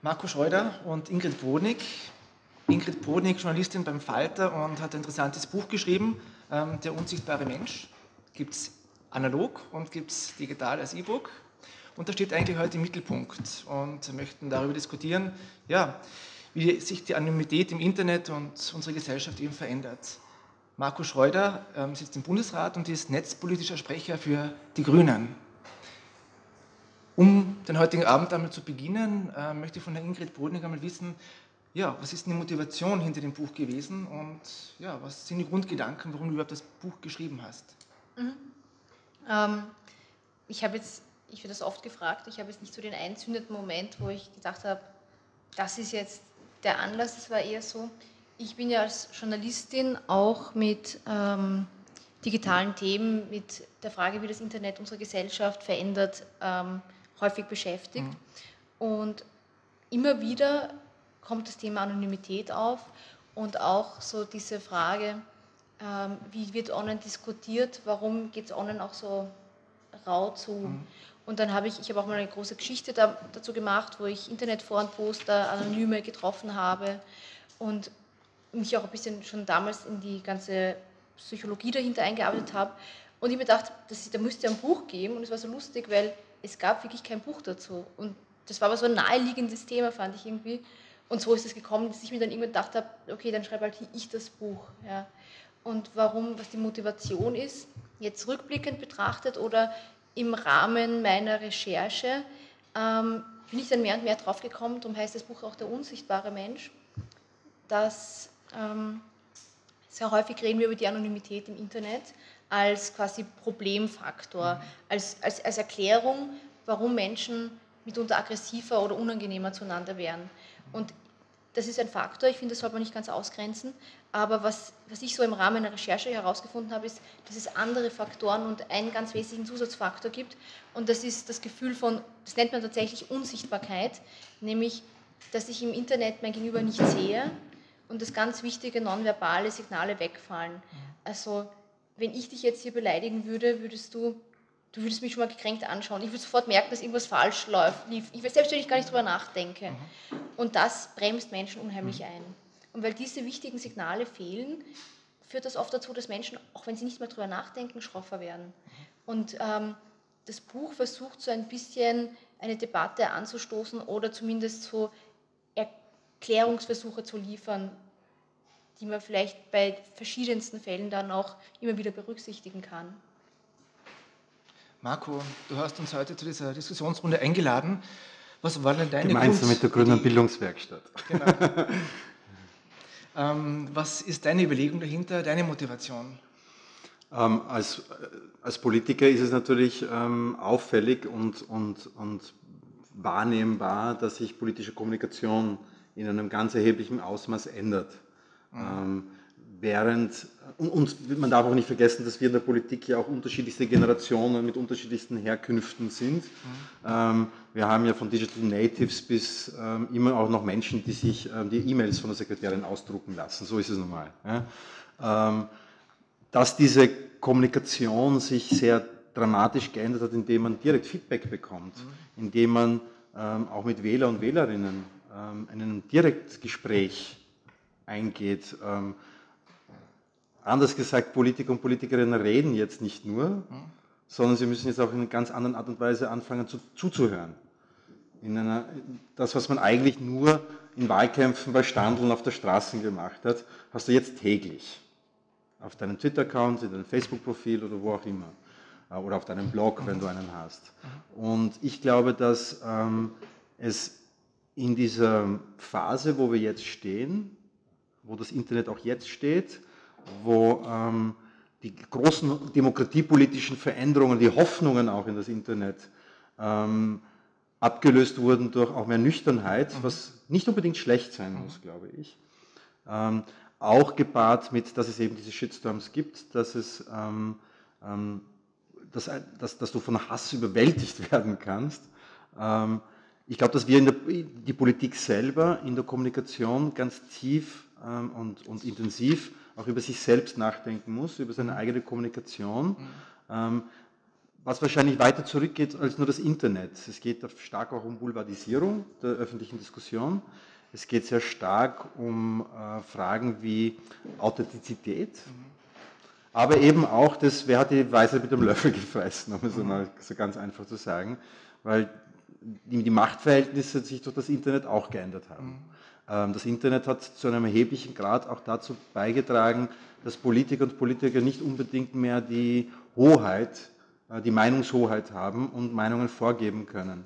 Marco Schreuder und Ingrid Bodnik. Ingrid Bodnik, Journalistin beim Falter und hat ein interessantes Buch geschrieben, ähm, Der unsichtbare Mensch. Gibt es analog und gibt es digital als E-Book. Und da steht eigentlich heute im Mittelpunkt und möchten darüber diskutieren, ja, wie sich die Anonymität im Internet und unsere Gesellschaft eben verändert. Marco Schreuder ähm, sitzt im Bundesrat und ist netzpolitischer Sprecher für die Grünen. Um den heutigen Abend einmal zu beginnen, äh, möchte ich von Herrn Ingrid Bodnig einmal wissen, ja, was ist die Motivation hinter dem Buch gewesen und ja, was sind die Grundgedanken, warum du überhaupt das Buch geschrieben hast? Mhm. Ähm, ich habe jetzt, ich werde das oft gefragt, ich habe jetzt nicht so den einzündenden Moment, wo ich gedacht habe, das ist jetzt der Anlass, es war eher so, ich bin ja als Journalistin auch mit ähm, digitalen Themen, mit der Frage, wie das Internet unsere Gesellschaft verändert, ähm, häufig beschäftigt. Mhm. Und immer wieder kommt das Thema Anonymität auf und auch so diese Frage, ähm, wie wird online diskutiert, warum geht es online auch so rau zu. Mhm. Und dann habe ich, ich habe auch mal eine große Geschichte da, dazu gemacht, wo ich Internetforenposter, Anonyme getroffen habe und mich auch ein bisschen schon damals in die ganze Psychologie dahinter eingearbeitet habe. Und ich mir gedacht, das, da müsste ein Buch geben und es war so lustig, weil es gab wirklich kein Buch dazu. Und das war aber so ein naheliegendes Thema, fand ich irgendwie. Und so ist es gekommen, dass ich mir dann irgendwann gedacht habe, okay, dann schreibe halt ich das Buch. Ja. Und warum, was die Motivation ist, jetzt rückblickend betrachtet oder im Rahmen meiner Recherche ähm, bin ich dann mehr und mehr drauf gekommen, darum heißt das Buch auch Der unsichtbare Mensch, dass ähm, sehr häufig reden wir über die Anonymität im Internet als quasi Problemfaktor, mhm. als, als, als Erklärung, warum Menschen mitunter aggressiver oder unangenehmer zueinander wären. Und das ist ein Faktor, ich finde, das sollte man nicht ganz ausgrenzen. Aber was, was ich so im Rahmen der Recherche herausgefunden habe, ist, dass es andere Faktoren und einen ganz wesentlichen Zusatzfaktor gibt. Und das ist das Gefühl von, das nennt man tatsächlich Unsichtbarkeit, nämlich, dass ich im Internet mein Gegenüber nicht sehe und dass ganz wichtige nonverbale Signale wegfallen. Also, wenn ich dich jetzt hier beleidigen würde, würdest du du würdest mich schon mal gekränkt anschauen. Ich würde sofort merken, dass irgendwas falsch läuft, lief. Ich, selbst wenn ich gar nicht drüber nachdenke. Mhm. Und das bremst Menschen unheimlich mhm. ein. Und weil diese wichtigen Signale fehlen, führt das oft dazu, dass Menschen, auch wenn sie nicht mehr drüber nachdenken, schroffer werden. Mhm. Und ähm, das Buch versucht so ein bisschen eine Debatte anzustoßen oder zumindest so Erklärungsversuche zu liefern, die man vielleicht bei verschiedensten Fällen dann auch immer wieder berücksichtigen kann. Marco, du hast uns heute zu dieser Diskussionsrunde eingeladen. Was war denn deine Gemeinsam Grund mit der Grünen Bildungswerkstatt. Genau. ähm, was ist deine Überlegung dahinter, deine Motivation? Ähm, als, als Politiker ist es natürlich ähm, auffällig und, und, und wahrnehmbar, dass sich politische Kommunikation in einem ganz erheblichen Ausmaß ändert. Mhm. Ähm, während, und, und, man darf auch nicht vergessen, dass wir in der Politik ja auch unterschiedlichste Generationen mit unterschiedlichsten Herkünften sind. Mhm. Ähm, wir haben ja von Digital Natives bis ähm, immer auch noch Menschen, die sich ähm, die E-Mails von der Sekretärin ausdrucken lassen. So ist es normal. Ja. Ähm, dass diese Kommunikation sich sehr dramatisch geändert hat, indem man direkt Feedback bekommt, mhm. indem man ähm, auch mit Wähler und Wählerinnen ähm, in ein Direktgespräch eingeht Anders gesagt, Politiker und Politikerinnen reden jetzt nicht nur, mhm. sondern sie müssen jetzt auch in einer ganz anderen Art und Weise anfangen zu, zuzuhören. In einer, das, was man eigentlich nur in Wahlkämpfen bei Standeln auf der Straße gemacht hat, hast du jetzt täglich. Auf deinem Twitter-Account, in deinem Facebook-Profil oder wo auch immer. Äh, oder auf deinem Blog, wenn du einen hast. Und ich glaube, dass ähm, es in dieser Phase, wo wir jetzt stehen, wo das Internet auch jetzt steht, wo ähm, die großen demokratiepolitischen Veränderungen, die Hoffnungen auch in das Internet ähm, abgelöst wurden durch auch mehr Nüchternheit, mhm. was nicht unbedingt schlecht sein muss, glaube ich. Ähm, auch gepaart mit, dass es eben diese Shitstorms gibt, dass es ähm, ähm, dass, dass, dass, du von Hass überwältigt werden kannst. Ähm, ich glaube, dass wir in der, die Politik selber in der Kommunikation ganz tief ähm, und, und intensiv auch über sich selbst nachdenken muss, über seine eigene Kommunikation. Mhm. Ähm, was wahrscheinlich weiter zurückgeht als nur das Internet. Es geht stark auch um Boulevardisierung der öffentlichen Diskussion. Es geht sehr stark um äh, Fragen wie Authentizität, aber eben auch das, wer hat die Weisheit mit dem Löffel gefressen, um es so, mal, so ganz einfach zu sagen, weil die, die, Machtverhältnisse sich durch das Internet auch geändert haben. Ähm, das Internet hat zu einem erheblichen Grad auch dazu beigetragen, dass Politiker und Politiker nicht unbedingt mehr die Hoheit, äh, die Meinungshoheit haben und Meinungen vorgeben können.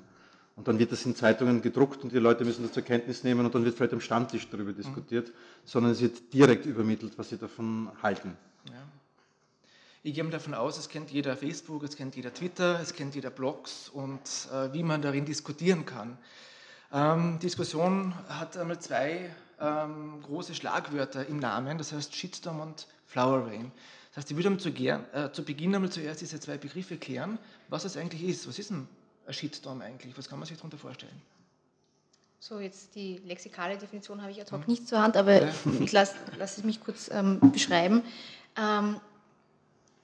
Und dann wird das in Zeitungen gedruckt und die Leute müssen das zur Kenntnis nehmen und dann wird vielleicht am Stammtisch darüber diskutiert, mhm. sondern es wird direkt übermittelt, was sie davon halten. Ja. Ich gehe davon aus, es kennt jeder Facebook, es kennt jeder Twitter, es kennt jeder Blogs und äh, wie man darin diskutieren kann. Ähm, Diskussion hat einmal zwei ähm, große Schlagwörter im Namen, das heißt Shitstorm und Flower Rain. Das heißt, ich würde zu, äh, zu Beginn einmal zuerst diese zwei Begriffe klären, was es eigentlich ist. Was ist ein Shitstorm eigentlich? Was kann man sich darunter vorstellen? So, jetzt die lexikale Definition habe ich ad hoc hm. nicht zur Hand, aber ja. ich lasse lass es mich kurz ähm, beschreiben. Ähm,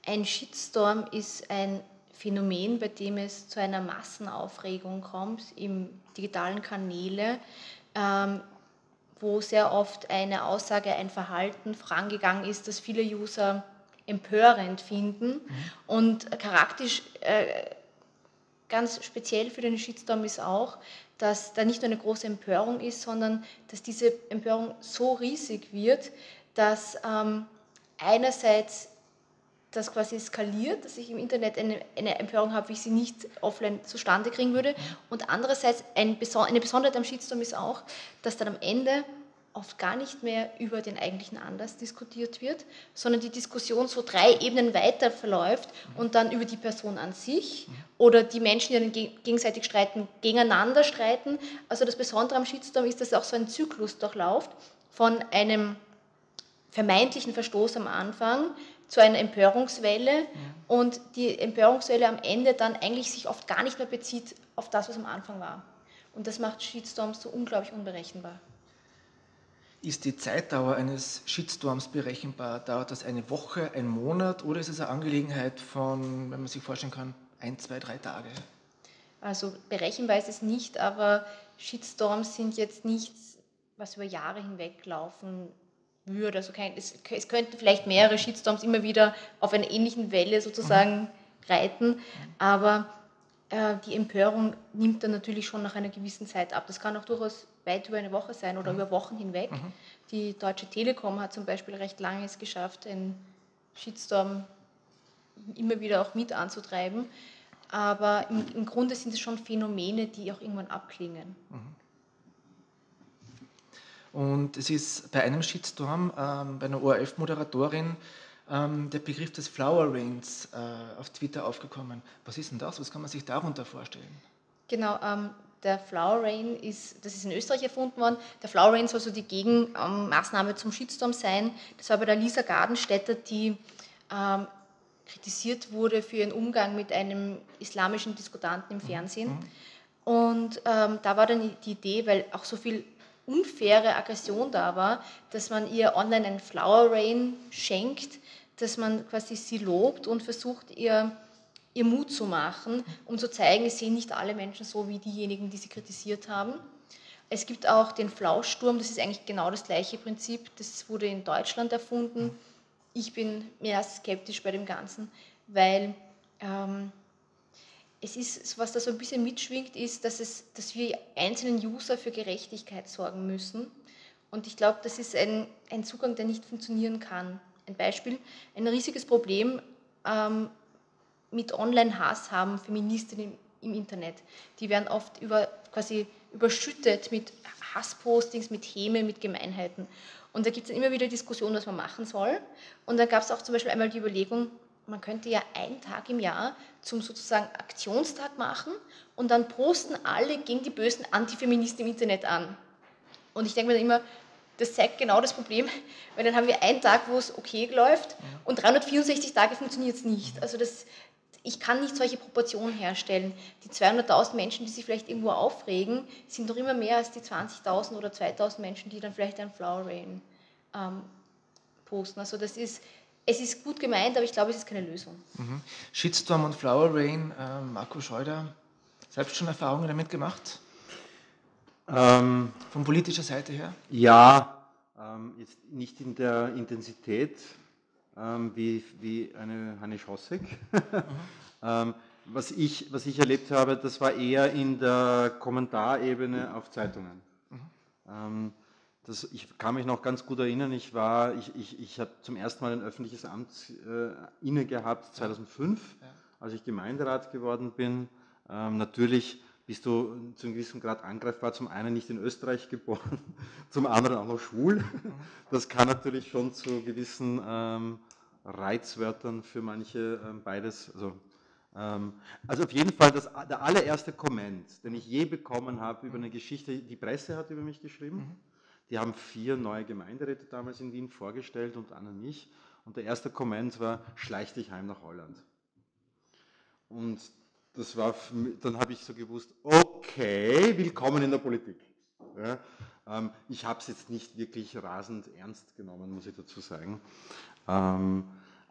ein Shitstorm ist ein Phänomen, bei dem es zu einer Massenaufregung kommt im digitalen Kanäle, ähm, wo sehr oft eine Aussage, ein Verhalten vorangegangen ist, das viele User empörend finden mhm. und charakterisch äh, ganz speziell für den Shitstorm ist auch, dass da nicht nur eine große Empörung ist, sondern dass diese Empörung so riesig wird, dass ähm, einerseits das quasi skaliert, dass ich im Internet eine, eine Empörung habe, wie ich sie nicht offline zustande kriegen würde. Und andererseits ein, eine Besonderheit am Shitstorm ist auch, dass dann am Ende oft gar nicht mehr über den eigentlichen Anlass diskutiert wird, sondern die Diskussion so drei Ebenen weiter verläuft und dann über die Person an sich oder die Menschen, die dann gegenseitig streiten, gegeneinander streiten. Also das Besondere am Shitstorm ist, dass auch so ein Zyklus durchläuft von einem vermeintlichen Verstoß am Anfang zu einer Empörungswelle und die Empörungswelle am Ende dann eigentlich sich oft gar nicht mehr bezieht auf das, was am Anfang war. Und das macht Shitstorms so unglaublich unberechenbar. Ist die Zeitdauer eines Shitstorms berechenbar? Dauert das eine Woche, ein Monat oder ist es eine Angelegenheit von, wenn man sich vorstellen kann, ein, zwei, drei Tage? Also berechenbar ist es nicht, aber Shitstorms sind jetzt nichts, was über Jahre hinweg laufen würde. Also kein, es, es könnten vielleicht mehrere Shitstorms immer wieder auf einer ähnlichen Welle sozusagen mhm. reiten, aber äh, die Empörung nimmt dann natürlich schon nach einer gewissen Zeit ab. Das kann auch durchaus weit über eine Woche sein oder mhm. über Wochen hinweg. Mhm. Die Deutsche Telekom hat zum Beispiel recht lange es geschafft, einen Shitstorm immer wieder auch mit anzutreiben. Aber im, im Grunde sind es schon Phänomene, die auch irgendwann abklingen. Mhm. Und es ist bei einem Shitstorm, ähm, bei einer ORF-Moderatorin, ähm, der Begriff des Flower Rains äh, auf Twitter aufgekommen. Was ist denn das? Was kann man sich darunter vorstellen? Genau, ähm, der Flower Rain ist, das ist in Österreich erfunden worden. Der Flower Rain soll so die Gegenmaßnahme zum Shitstorm sein. Das war bei der Lisa Gardenstädter, die ähm, kritisiert wurde für ihren Umgang mit einem islamischen Diskutanten im Fernsehen. Mhm. Und ähm, da war dann die Idee, weil auch so viel unfaire Aggression da war, dass man ihr online ein Flower Rain schenkt, dass man quasi sie lobt und versucht, ihr, ihr Mut zu machen, um zu zeigen, es sehen nicht alle Menschen so wie diejenigen, die sie kritisiert haben. Es gibt auch den Flauschsturm, das ist eigentlich genau das gleiche Prinzip, das wurde in Deutschland erfunden. Ich bin mehr skeptisch bei dem Ganzen, weil ähm, es ist, was da so ein bisschen mitschwingt, ist, dass, es, dass wir einzelnen User für Gerechtigkeit sorgen müssen. Und ich glaube, das ist ein, ein Zugang, der nicht funktionieren kann. Ein Beispiel, ein riesiges Problem ähm, mit Online-Hass haben Feministinnen im, im Internet. Die werden oft über, quasi überschüttet mit Hasspostings, mit Häme, mit Gemeinheiten. Und da gibt es dann immer wieder Diskussionen, was man machen soll. Und da gab es auch zum Beispiel einmal die Überlegung, man könnte ja einen Tag im Jahr zum sozusagen Aktionstag machen und dann posten alle gegen die bösen Antifeministen im Internet an. Und ich denke mir dann immer, das zeigt genau das Problem, weil dann haben wir einen Tag, wo es okay läuft und 364 Tage funktioniert es nicht. Also das, ich kann nicht solche Proportionen herstellen. Die 200.000 Menschen, die sich vielleicht irgendwo aufregen, sind doch immer mehr als die 20.000 oder 2.000 Menschen, die dann vielleicht ein Flower Rain ähm, posten. Also das ist, es ist gut gemeint, aber ich glaube, es ist keine Lösung. Mhm. Shitstorm und Flower Rain, äh, Marco Schreuder, selbst schon Erfahrungen damit gemacht? Ähm, Von politischer Seite her? Ja, ähm, jetzt nicht in der Intensität ähm, wie, wie eine Hanne Schossek. Mhm. ähm, was, ich, was ich erlebt habe, das war eher in der Kommentarebene auf Zeitungen. Mhm. Das, ich kann mich noch ganz gut erinnern, ich war, ich, ich, ich habe zum ersten Mal ein öffentliches Amt äh, inne gehabt 2005, ja. als ich Gemeinderat geworden bin. Ähm, natürlich bist du zu einem gewissen Grad angreifbar, zum einen nicht in Österreich geboren, zum anderen auch noch schwul. Das kann natürlich schon zu gewissen ähm, Reizwörtern für manche ähm, beides, also, ähm, also auf jeden Fall das, der allererste Komment, den ich je bekommen habe über eine Geschichte, die Presse hat über mich geschrieben. Die haben vier neue Gemeinderäte damals in Wien vorgestellt und Anna mich. Und der erste Komment war, schleich dich heim nach Holland. Und das war, dann habe ich so gewusst, okay, willkommen in der Politik. Ja, ähm, ich habe es jetzt nicht wirklich rasend ernst genommen, muss ich dazu sagen. Ähm,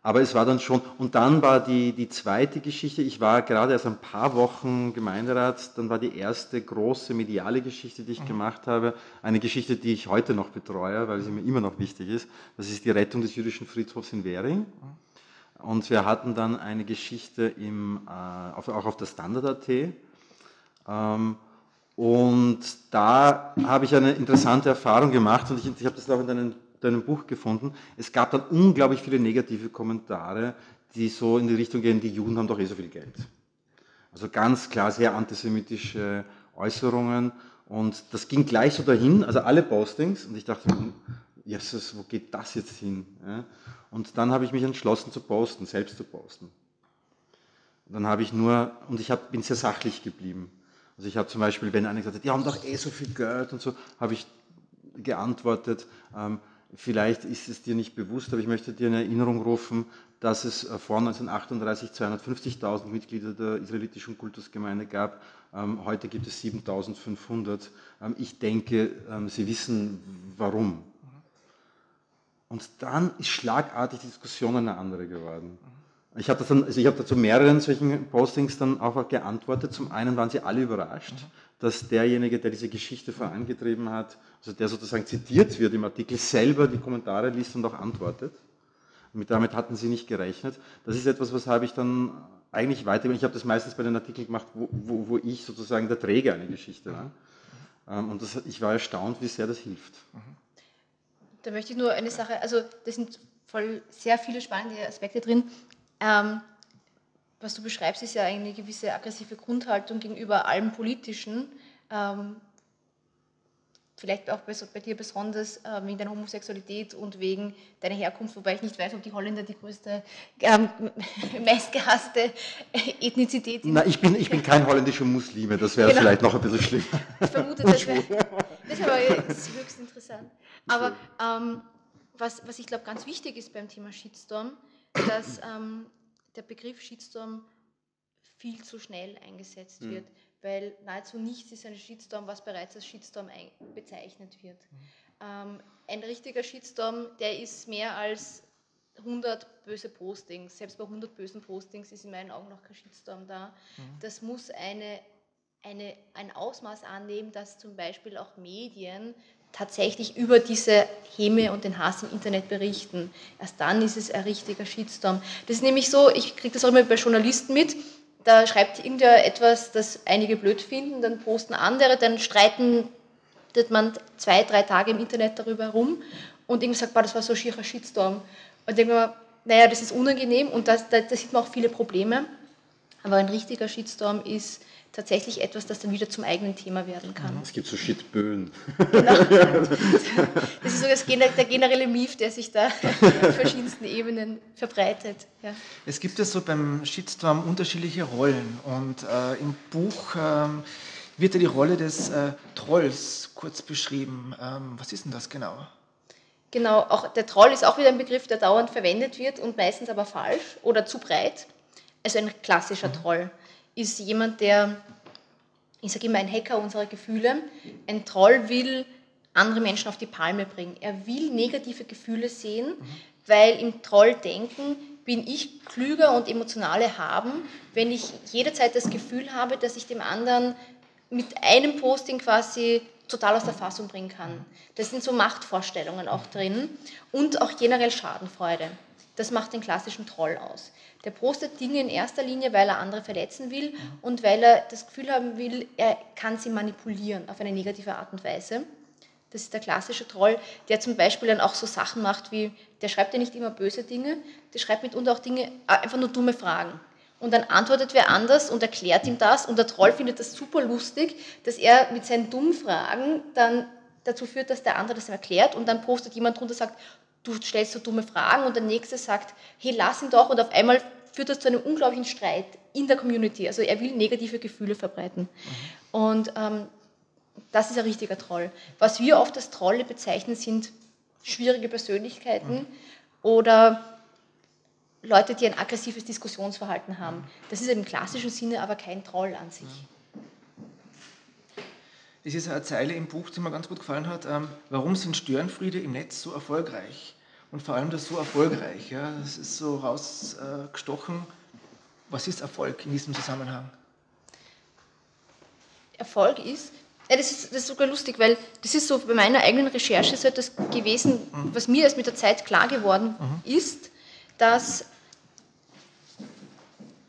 aber es war dann schon, und dann war die, die zweite Geschichte, ich war gerade erst ein paar Wochen Gemeinderat, dann war die erste große mediale Geschichte, die ich mhm. gemacht habe, eine Geschichte, die ich heute noch betreue, weil sie mir immer noch wichtig ist. Das ist die Rettung des jüdischen Friedhofs in Währing. Mhm. Und wir hatten dann eine Geschichte im, äh, auf, auch auf der Standard.at. Ähm, und da habe ich eine interessante Erfahrung gemacht und ich, ich habe das auch in deinem, deinem Buch gefunden. Es gab dann unglaublich viele negative Kommentare, die so in die Richtung gehen, die Juden haben doch eh so viel Geld. Also ganz klar sehr antisemitische Äußerungen und das ging gleich so dahin, also alle Postings und ich dachte, Jesus, wo geht das jetzt hin? Und dann habe ich mich entschlossen zu posten, selbst zu posten. Und dann habe ich nur, und ich hab, bin sehr sachlich geblieben. Also ich habe zum Beispiel, wenn einer gesagt hat, die haben doch eh so viel Geld und so, habe ich geantwortet, ähm, vielleicht ist es dir nicht bewusst, aber ich möchte dir in Erinnerung rufen, dass es äh, vor 1938 250.000 Mitglieder der israelitischen Kultusgemeinde gab. Ähm, heute gibt es 7.500. Ähm, ich denke, ähm, Sie wissen warum. Und dann ist schlagartig die Diskussion eine andere geworden. Ich habe also ich dazu mehreren solchen Postings dann auch geantwortet. Zum einen waren sie alle überrascht, dass derjenige, der diese Geschichte vorangetrieben hat, also der sozusagen zitiert wird im Artikel, selber die Kommentare liest und auch antwortet. Und damit hatten sie nicht gerechnet. Das ist etwas, was habe ich dann eigentlich weiter. Ich habe das meistens bei den Artikeln gemacht, wo, wo, wo ich sozusagen der Träger einer Geschichte war. Ähm, und das, ich war erstaunt, wie sehr das hilft. Mhm. Da möchte ich nur eine Sache, also da sind voll sehr viele spannende Aspekte drin. Ähm, was du beschreibst, ist ja eine gewisse aggressive Grundhaltung gegenüber allem Politischen. Ähm, vielleicht auch bei, bei dir besonders äh, wegen deiner Homosexualität und wegen deiner Herkunft, wobei ich nicht weiß, ob die Holländer die größte, ähm, meistgehasste Ethnizität sind. Nein, ich bin, ich bin kein holländischer Muslime, das wäre genau. vielleicht noch ein bisschen schlimm. Ich vermute, das wäre das wär höchst interessant. Aber ähm, was, was ich glaube ganz wichtig ist beim Thema Shitstorm, dass ähm, der Begriff Shitstorm viel zu schnell eingesetzt mhm. wird, weil nahezu nichts ist ein Shitstorm, was bereits als Shitstorm bezeichnet wird. Mhm. Ähm, ein richtiger Shitstorm, der ist mehr als 100 böse Postings. Selbst bei 100 bösen Postings ist in meinen Augen noch kein Shitstorm da. Mhm. Das muss eine, eine, ein Ausmaß annehmen, dass zum Beispiel auch Medien tatsächlich über diese Häme und den Hass im Internet berichten. Erst dann ist es ein richtiger Shitstorm. Das ist nämlich so, ich kriege das auch immer bei Journalisten mit, da schreibt irgendwer etwas, das einige blöd finden, dann posten andere, dann streiten man zwei, drei Tage im Internet darüber herum und irgendwie sagt, das war so ein schierer Shitstorm. Und denkt man, naja, das ist unangenehm und da sieht man auch viele Probleme. Aber ein richtiger Shitstorm ist tatsächlich etwas, das dann wieder zum eigenen Thema werden kann. Es gibt so Shitböen. Genau. Das ist so das, der generelle Mief, der sich da auf verschiedensten Ebenen verbreitet. Ja. Es gibt ja so beim Shitstorm unterschiedliche Rollen und äh, im Buch ähm, wird ja die Rolle des äh, Trolls kurz beschrieben. Ähm, was ist denn das genau? Genau, auch der Troll ist auch wieder ein Begriff, der dauernd verwendet wird und meistens aber falsch oder zu breit. Also ein klassischer mhm. Troll ist jemand, der, ich sage immer, ein Hacker unserer Gefühle. Ein Troll will andere Menschen auf die Palme bringen. Er will negative Gefühle sehen, weil im Trolldenken bin ich klüger und emotionale haben, wenn ich jederzeit das Gefühl habe, dass ich dem anderen mit einem Posting quasi total aus der Fassung bringen kann. Das sind so Machtvorstellungen auch drin und auch generell Schadenfreude. Das macht den klassischen Troll aus. Der postet Dinge in erster Linie, weil er andere verletzen will und weil er das Gefühl haben will, er kann sie manipulieren auf eine negative Art und Weise. Das ist der klassische Troll, der zum Beispiel dann auch so Sachen macht wie, der schreibt ja nicht immer böse Dinge, der schreibt mitunter auch Dinge, äh, einfach nur dumme Fragen. Und dann antwortet wer anders und erklärt ihm das und der Troll findet das super lustig, dass er mit seinen dummen Fragen dann dazu führt, dass der andere das ihm erklärt und dann postet jemand drunter und sagt, du stellst so dumme Fragen und der nächste sagt, hey, lass ihn doch und auf einmal führt das zu einem unglaublichen Streit in der Community. Also er will negative Gefühle verbreiten. Mhm. Und ähm, das ist ein richtiger Troll. Was wir oft als Trolle bezeichnen, sind schwierige Persönlichkeiten mhm. oder Leute, die ein aggressives Diskussionsverhalten haben. Das ist im klassischen Sinne aber kein Troll an sich. Es ist eine Zeile im Buch, die mir ganz gut gefallen hat. Ähm, warum sind Störenfriede im Netz so erfolgreich? Und vor allem das so erfolgreich. Ja? Das ist so rausgestochen. Was ist Erfolg in diesem Zusammenhang? Erfolg ist, ja, das, ist, das ist sogar lustig, weil das ist so bei meiner eigenen Recherche so etwas gewesen, mhm. was mir erst mit der Zeit klar geworden mhm. ist, dass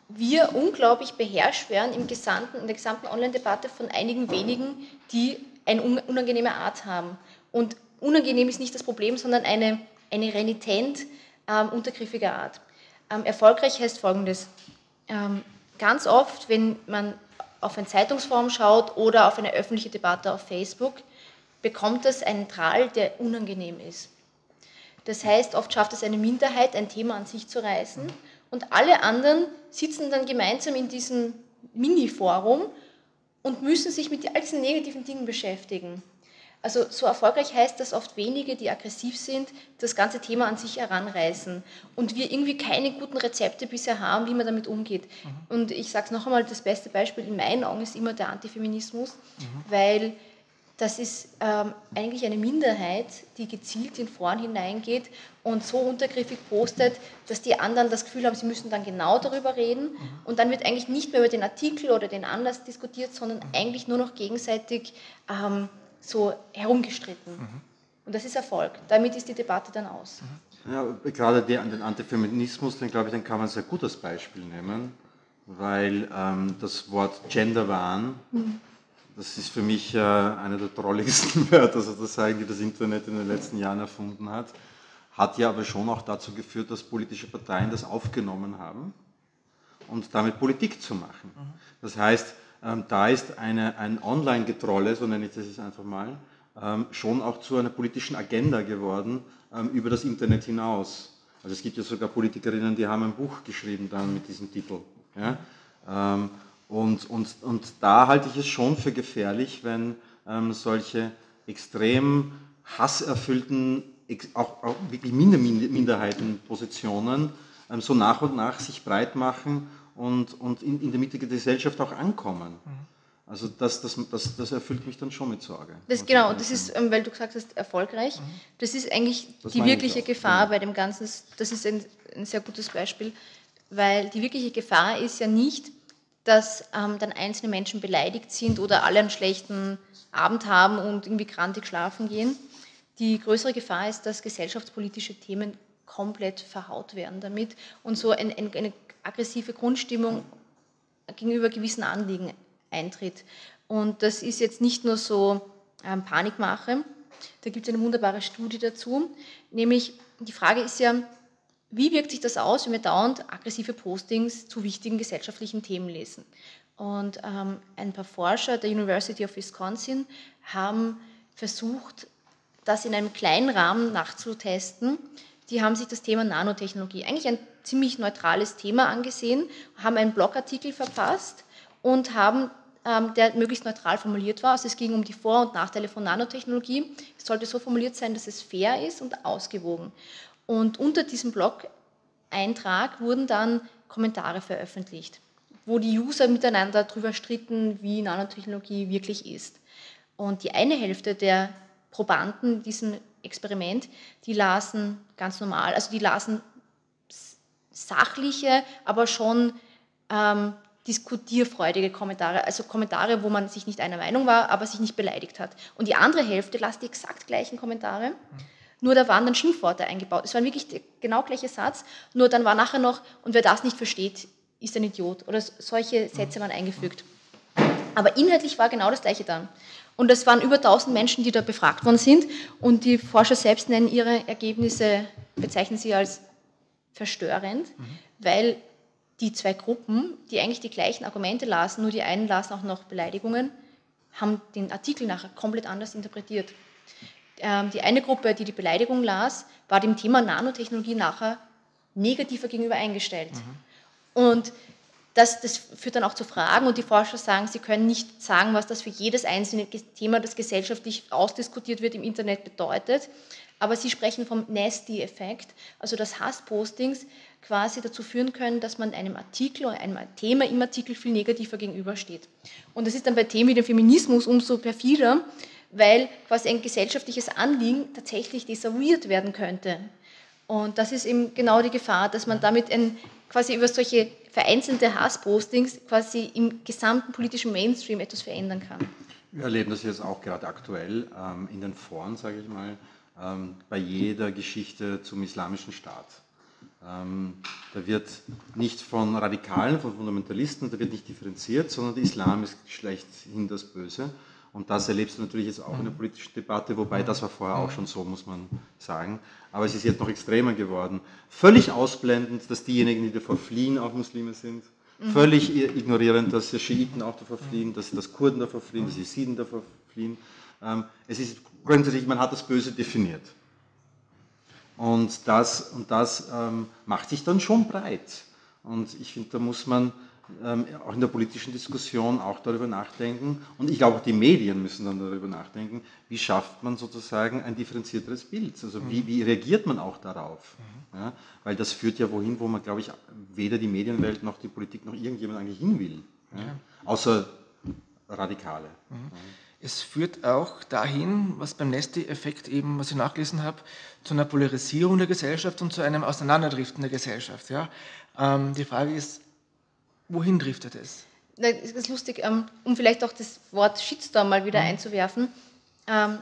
wir unglaublich beherrscht werden im gesamten, in der gesamten Online-Debatte von einigen wenigen, die eine unangenehme Art haben. Und unangenehm ist nicht das Problem, sondern eine, eine renitent ähm, untergriffige Art. Ähm, erfolgreich heißt folgendes. Ähm, ganz oft, wenn man auf ein Zeitungsform schaut oder auf eine öffentliche Debatte auf Facebook, bekommt es einen Trall, der unangenehm ist. Das heißt, oft schafft es eine Minderheit, ein Thema an sich zu reißen und alle anderen sitzen dann gemeinsam in diesem Mini-Forum und müssen sich mit all diesen negativen Dingen beschäftigen. Also so erfolgreich heißt das oft wenige, die aggressiv sind, das ganze Thema an sich heranreißen und wir irgendwie keine guten Rezepte bisher haben, wie man damit umgeht. Mhm. Und ich sage es noch einmal, das beste Beispiel in meinen Augen ist immer der Antifeminismus, mhm. weil das ist ähm, eigentlich eine Minderheit, die gezielt in Foren hineingeht und so untergriffig postet, dass die anderen das Gefühl haben, sie müssen dann genau darüber reden. Mhm. Und dann wird eigentlich nicht mehr über den Artikel oder den Anlass diskutiert, sondern mhm. eigentlich nur noch gegenseitig ähm, so herumgestritten. Mhm. Und das ist Erfolg. Damit ist die Debatte dann aus. Mhm. Ja, gerade die, den Antifeminismus, den glaube ich, den kann man sehr gut als Beispiel nehmen, weil ähm, das Wort Genderwahn, mhm. das ist für mich äh, einer der trolligsten Wörter sozusagen, die das Internet in den letzten Jahren erfunden hat, hat ja aber schon auch dazu geführt, dass politische Parteien das aufgenommen haben und damit Politik zu machen. Mhm. Das heißt, ähm, da ist eine, ein Online-Getrolle, so nenne ich das jetzt einfach mal, ähm, schon auch zu einer politischen Agenda geworden ähm, über das Internet hinaus. Also es gibt ja sogar Politikerinnen, die haben ein Buch geschrieben dann mit diesem Titel. Ja? Ähm, und, und, und da halte ich es schon für gefährlich, wenn ähm, solche extrem hasserfüllten, auch, auch wirklich Minderheitenpositionen ähm, so nach und nach sich breit machen und, und in, in der Mitte der Gesellschaft auch ankommen. Mhm. Also das, das, das, das, erfüllt mich dann schon mit Sorge. Das, genau, das ist, ähm, weil du gesagt hast, erfolgreich, mhm. das ist eigentlich das die wirkliche Gefahr ja. bei dem Ganzen. Das ist ein, ein, sehr gutes Beispiel, weil die wirkliche Gefahr ist ja nicht, dass ähm, dann einzelne Menschen beleidigt sind oder alle einen schlechten Abend haben und irgendwie krantig schlafen gehen. Die größere Gefahr ist, dass gesellschaftspolitische Themen komplett verhaut werden damit und so ein, ein, eine aggressive Grundstimmung gegenüber gewissen Anliegen eintritt. Und das ist jetzt nicht nur so ähm, Panikmache, da gibt es eine wunderbare Studie dazu, nämlich die Frage ist ja, wie wirkt sich das aus, wenn wir dauernd aggressive Postings zu wichtigen gesellschaftlichen Themen lesen? Und ähm, ein paar Forscher der University of Wisconsin haben versucht, das in einem kleinen Rahmen nachzutesten. Die haben sich das Thema Nanotechnologie, eigentlich ein ziemlich neutrales Thema angesehen, haben einen Blogartikel verfasst und haben, ähm, der möglichst neutral formuliert war. Also es ging um die Vor- und Nachteile von Nanotechnologie. Es sollte so formuliert sein, dass es fair ist und ausgewogen. Und unter diesem Blog-Eintrag wurden dann Kommentare veröffentlicht, wo die User miteinander darüber stritten, wie Nanotechnologie wirklich ist. Und die eine Hälfte der Probanden in diesem Experiment, die lasen ganz normal, also die lasen sachliche, aber schon ähm, diskutierfreudige Kommentare, also Kommentare, wo man sich nicht einer Meinung war, aber sich nicht beleidigt hat. Und die andere Hälfte las die exakt gleichen Kommentare, nur da waren dann Schimpfworte eingebaut. Es war wirklich der genau gleiche Satz, nur dann war nachher noch, und wer das nicht versteht, ist ein Idiot. Oder solche Sätze waren eingefügt. Aber inhaltlich war genau das gleiche dann. Und es waren über 1000 Menschen, die da befragt worden sind. Und die Forscher selbst nennen ihre Ergebnisse, bezeichnen sie als verstörend, mhm. weil die zwei Gruppen, die eigentlich die gleichen Argumente lasen, nur die einen lasen auch noch Beleidigungen, haben den Artikel nachher komplett anders interpretiert. Ähm, die eine Gruppe, die die Beleidigung las, war dem Thema Nanotechnologie nachher negativer gegenüber eingestellt. Mhm. Und das, das, führt dann auch zu Fragen und die Forscher sagen, sie können nicht sagen, was das für jedes einzelne Thema, das gesellschaftlich ausdiskutiert wird, im Internet bedeutet. Aber sie sprechen vom Nasty-Effekt, also dass Hasspostings quasi dazu führen können, dass man einem Artikel oder einem Thema im Artikel viel negativer gegenübersteht. Und das ist dann bei Themen wie dem Feminismus umso perfider, weil quasi ein gesellschaftliches Anliegen tatsächlich desavouiert werden könnte. Und das ist eben genau die Gefahr, dass man damit ein, quasi über solche vereinzelte Hasspostings quasi im gesamten politischen Mainstream etwas verändern kann. Wir erleben das jetzt auch gerade aktuell ähm, in den Foren, sage ich mal, ähm, bei jeder Geschichte zum islamischen Staat. Ähm, da wird nicht von Radikalen, von Fundamentalisten, da wird nicht differenziert, sondern der Islam ist schlechthin das Böse. Und das erlebst du natürlich jetzt auch in der politischen Debatte, wobei das war vorher auch schon so, muss man sagen. Aber es ist jetzt noch extremer geworden. Völlig ausblendend, dass diejenigen, die davor fliehen, auch Muslime sind. Völlig ignorierend, dass die Schiiten auch davor fliehen, dass die Kurden davor fliehen, dass die Jesiden davor fliehen. Ähm, es ist grundsätzlich, man hat das Böse definiert. Und das, und das ähm, macht sich dann schon breit. Und ich finde, da muss man ähm, auch in der politischen Diskussion auch darüber nachdenken. Und ich glaube, auch die Medien müssen dann darüber nachdenken, wie schafft man sozusagen ein differenzierteres Bild? Also wie, wie reagiert man auch darauf? Ja, weil das führt ja wohin, wo man, glaube ich, weder die Medienwelt noch die Politik noch irgendjemand eigentlich hin will. Ja? Außer Radikale. Mhm. Es führt auch dahin, was beim Nesti-Effekt eben, was ich nachgelesen habe, zu einer Polarisierung der Gesellschaft und zu einem Auseinanderdriften der Gesellschaft. Ja? Ähm, die Frage ist, wohin driftet es? Das ist lustig, ähm, um vielleicht auch das Wort Shitstorm mal wieder mhm. einzuwerfen. Ähm,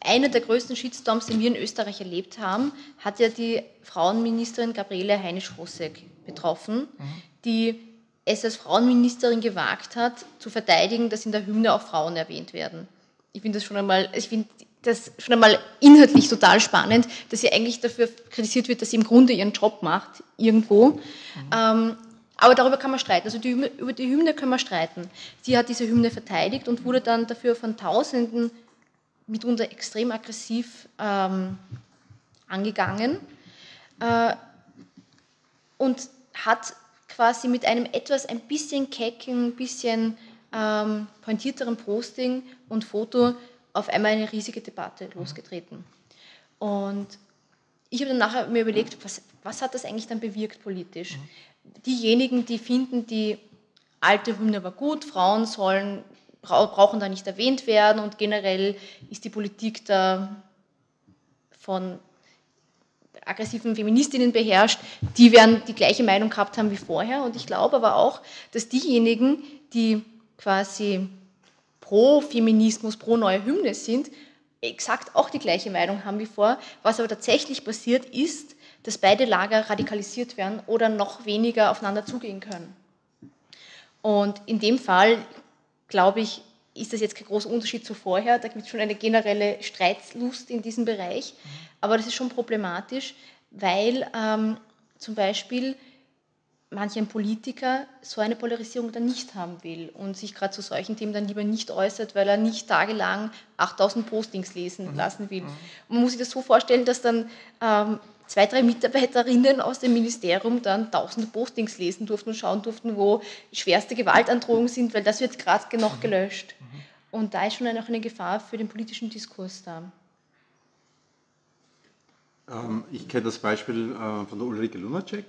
einer der größten Shitstorms, den wir in Österreich erlebt haben, hat ja die Frauenministerin Gabriele Heinisch-Rossek betroffen, mhm. die es als Frauenministerin gewagt hat, zu verteidigen, dass in der Hymne auch Frauen erwähnt werden. Ich finde das schon einmal, ich finde das schon einmal inhaltlich total spannend, dass sie eigentlich dafür kritisiert wird, dass sie im Grunde ihren Job macht, irgendwo. Mhm. Ähm, aber darüber kann man streiten. Also die, über die Hymne können wir streiten. Sie hat diese Hymne verteidigt und wurde dann dafür von Tausenden mitunter extrem aggressiv ähm, angegangen äh, und hat quasi mit einem etwas ein bisschen kecken, ein bisschen ähm, pointierteren Posting und Foto auf einmal eine riesige Debatte losgetreten. Und ich habe dann nachher mir überlegt, was, was hat das eigentlich dann bewirkt politisch? Diejenigen, die finden, die alte Hymne war gut, Frauen sollen, brauchen da nicht erwähnt werden und generell ist die Politik da von aggressiven Feministinnen beherrscht, die werden die gleiche Meinung gehabt haben wie vorher. Und ich glaube aber auch, dass diejenigen, die quasi pro Feminismus, pro neue Hymne sind, exakt auch die gleiche Meinung haben wie vor. Was aber tatsächlich passiert ist, dass beide Lager radikalisiert werden oder noch weniger aufeinander zugehen können. Und in dem Fall, glaube ich, ist das jetzt kein großer Unterschied zu vorher. Da gibt es schon eine generelle Streitlust in diesem Bereich. Aber das ist schon problematisch, weil ähm, zum Beispiel manch ein Politiker so eine Polarisierung dann nicht haben will und sich gerade zu solchen Themen dann lieber nicht äußert, weil er nicht tagelang 8000 Postings lesen mhm. lassen will. Und man muss sich das so vorstellen, dass dann ähm, zwei, drei Mitarbeiterinnen aus dem Ministerium dann tausende Postings lesen durften und schauen durften, wo schwerste Gewaltandrohungen sind, weil das wird gerade noch gelöscht. Und da ist schon auch eine Gefahr für den politischen Diskurs da. Ähm, ich kenne das Beispiel äh, von der Ulrike Lunacek.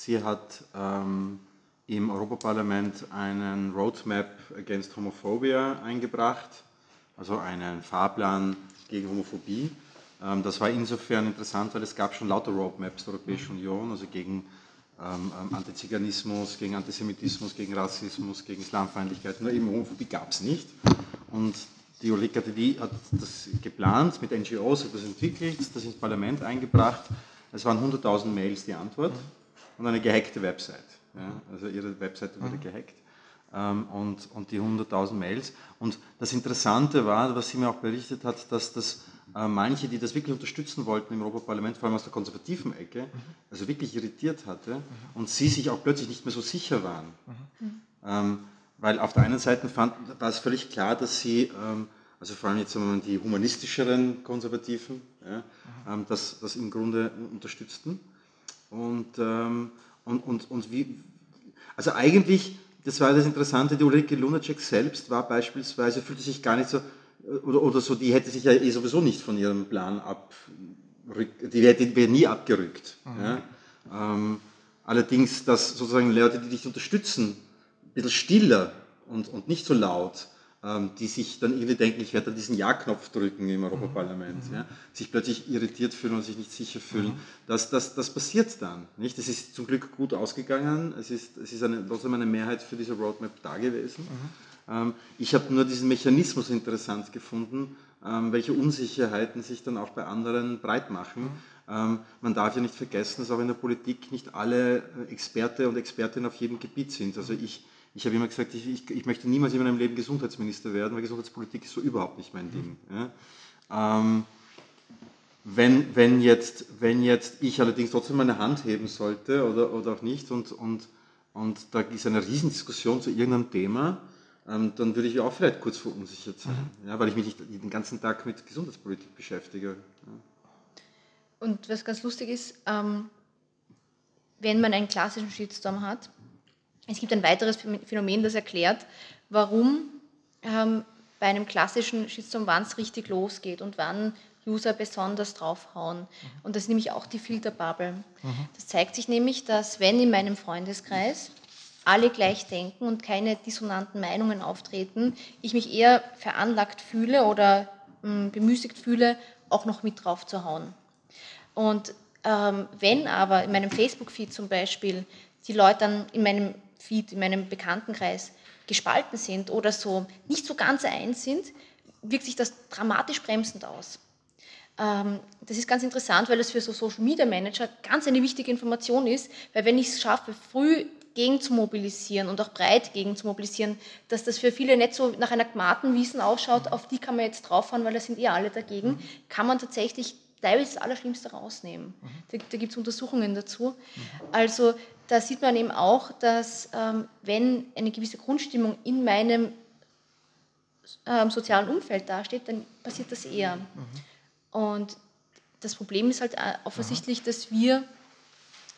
Sie hat ähm, im Europaparlament einen Roadmap against Homophobia eingebracht also einen Fahrplan gegen Homophobie. Ähm, das war insofern interessant, weil es gab schon lauter Roadmaps der Europäischen Union, also gegen ähm, ähm, Antiziganismus, gegen Antisemitismus, gegen Rassismus, gegen Islamfeindlichkeit. Nur eben Homophobie gab es nicht. Und die Ulrike hat das geplant, mit NGOs hat das entwickelt, das ins Parlament eingebracht. Es waren 100.000 Mails die Antwort und eine gehackte Website. Ja, also ihre Webseite wurde gehackt. Ähm, und, und die 100.000 Mails. Und das Interessante war, was sie mir auch berichtet hat, dass das äh, manche, die das wirklich unterstützen wollten im Europaparlament, vor allem aus der konservativen Ecke, also wirklich irritiert hatte und sie sich auch plötzlich nicht mehr so sicher waren. Ähm, weil auf der einen Seite fand, war es völlig klar, dass sie, ähm, also vor allem jetzt die humanistischeren Konservativen, ja, ähm, das, das im Grunde unterstützten. Und, ähm, und, und, und wie, also eigentlich, das war das Interessante, die Ulrike Lunacek selbst war beispielsweise, fühlte sich gar nicht so, oder, oder so, die hätte sich ja eh sowieso nicht von ihrem Plan abrückt, die hätte wäre nie abgerückt. Mhm. Ja. Ähm, allerdings, dass sozusagen Leute, die dich unterstützen, ein bisschen stiller und, und nicht so laut, die sich dann irgendwie denken, ich werde dann diesen Ja-Knopf drücken im Europaparlament, mhm. ja, sich plötzlich irritiert fühlen und sich nicht sicher fühlen. Mhm. Das, das, das passiert dann. Nicht? Es ist zum Glück gut ausgegangen, es ist, es ist eine, trotzdem eine Mehrheit für diese Roadmap da gewesen. Mhm. Ähm, ich habe nur diesen Mechanismus interessant gefunden, ähm, welche Unsicherheiten sich dann auch bei anderen breit machen. Mhm. Ähm, man darf ja nicht vergessen, dass auch in der Politik nicht alle äh, Experte und Expertinnen auf jedem Gebiet sind. Also ich ich habe immer gesagt, ich, ich, ich, möchte niemals in meinem Leben Gesundheitsminister werden, weil Gesundheitspolitik ist so überhaupt nicht mein Ding. Ja. Ähm, wenn, wenn, jetzt, wenn jetzt ich allerdings trotzdem meine Hand heben sollte oder, oder auch nicht und, und, und da ist eine Riesendiskussion zu irgendeinem Thema, ähm, dann würde ich auch vielleicht kurz verunsichert sein, mhm. ja, weil ich mich nicht den ganzen Tag mit Gesundheitspolitik beschäftige. Ja. Und was ganz lustig ist, ähm, wenn man einen klassischen Shitstorm hat, es gibt ein weiteres Phänomen, das erklärt, warum ähm, bei einem klassischen Shitstorm, wann es richtig losgeht und wann User besonders draufhauen. Mhm. Und das ist nämlich auch die Filterbubble. Mhm. Das zeigt sich nämlich, dass wenn in meinem Freundeskreis alle gleich denken und keine dissonanten Meinungen auftreten, ich mich eher veranlagt fühle oder mh, hm, bemüßigt fühle, auch noch mit drauf zu hauen. Und ähm, wenn aber in meinem Facebook-Feed zum Beispiel die Leute dann in meinem Feed, in meinem Bekanntenkreis gespalten sind oder so nicht so ganz eins sind, wirkt sich das dramatisch bremsend aus. Ähm, das ist ganz interessant, weil das für so Social Media Manager ganz eine wichtige Information ist, weil wenn ich es schaffe, früh gegen zu mobilisieren und auch breit gegen zu mobilisieren, dass das für viele nicht so nach einer Gmatenwiesen ausschaut, auf die kann man jetzt drauffahren, weil da sind eh alle dagegen, kann man tatsächlich teilweise das Allerschlimmste rausnehmen. Mhm. Da, da gibt es Untersuchungen dazu. Mhm. Also da sieht man eben auch, dass ähm, wenn eine gewisse Grundstimmung in meinem ähm, sozialen Umfeld dasteht, dann passiert das eher. Mhm. Und das Problem ist halt äh, offensichtlich, dass wir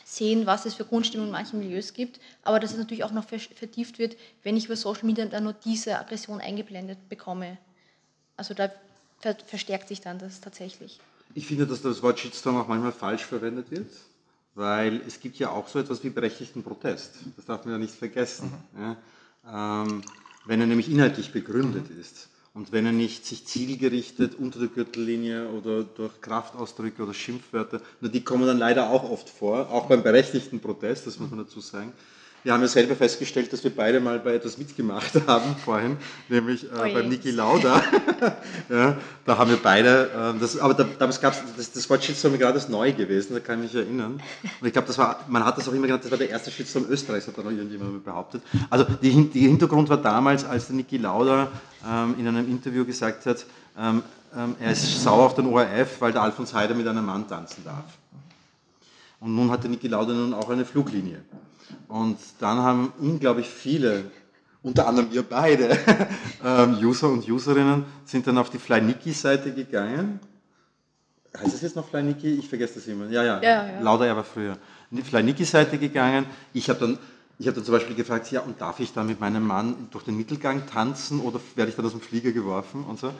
sehen, was es für Grundstimmung in manchen Milieus gibt, aber dass es natürlich auch noch vertieft wird, wenn ich über Social Media dann nur diese Aggression eingeblendet bekomme. Also da verstärkt sich dann das tatsächlich. Ich finde, dass das Wort Shitstorm auch manchmal falsch verwendet wird, weil es gibt ja auch so etwas wie berechtigten Protest. Das darf man ja nicht vergessen. Mhm. Ja? Ähm, wenn er nämlich inhaltlich begründet mhm. ist und wenn er nicht sich zielgerichtet unter der Gürtellinie oder durch Kraftausdrücke oder Schimpfwörter, nur die kommen dann leider auch oft vor, auch beim berechtigten Protest, das muss man dazu sagen, wir haben ja selber festgestellt, dass wir beide mal bei etwas mitgemacht haben vorhin, nämlich äh, beim Niki Lauda. ja, da haben wir beide, äh, das, aber da, damals gab es, das, das Wort Shitstorm gerade das neu gewesen, da kann ich mich erinnern. Und ich glaube, das war, man hat das auch immer genannt, das war der erste Shitstorm Österreichs, hat da noch irgendjemand behauptet. Also die, die Hintergrund war damals, als der Niki Lauda ähm, in einem Interview gesagt hat, ähm, ähm, er ist sauer auf den ORF, weil der Alfons Heider mit einem Mann tanzen darf. Und nun hat der Niki Lauda nun auch eine Fluglinie. Und dann haben unglaublich viele, unter anderem wir beide, ähm, User und Userinnen, sind dann auf die Flyniki-Seite gegangen. Heißt das jetzt noch Flyniki? Ich vergesse das immer. Ja, ja, ja, ja. Lauter er war früher. In die Flyniki-Seite gegangen. Ich habe dann, hab dann zum Beispiel gefragt, ja, und darf ich dann mit meinem Mann durch den Mittelgang tanzen oder werde ich dann aus dem Flieger geworfen und so?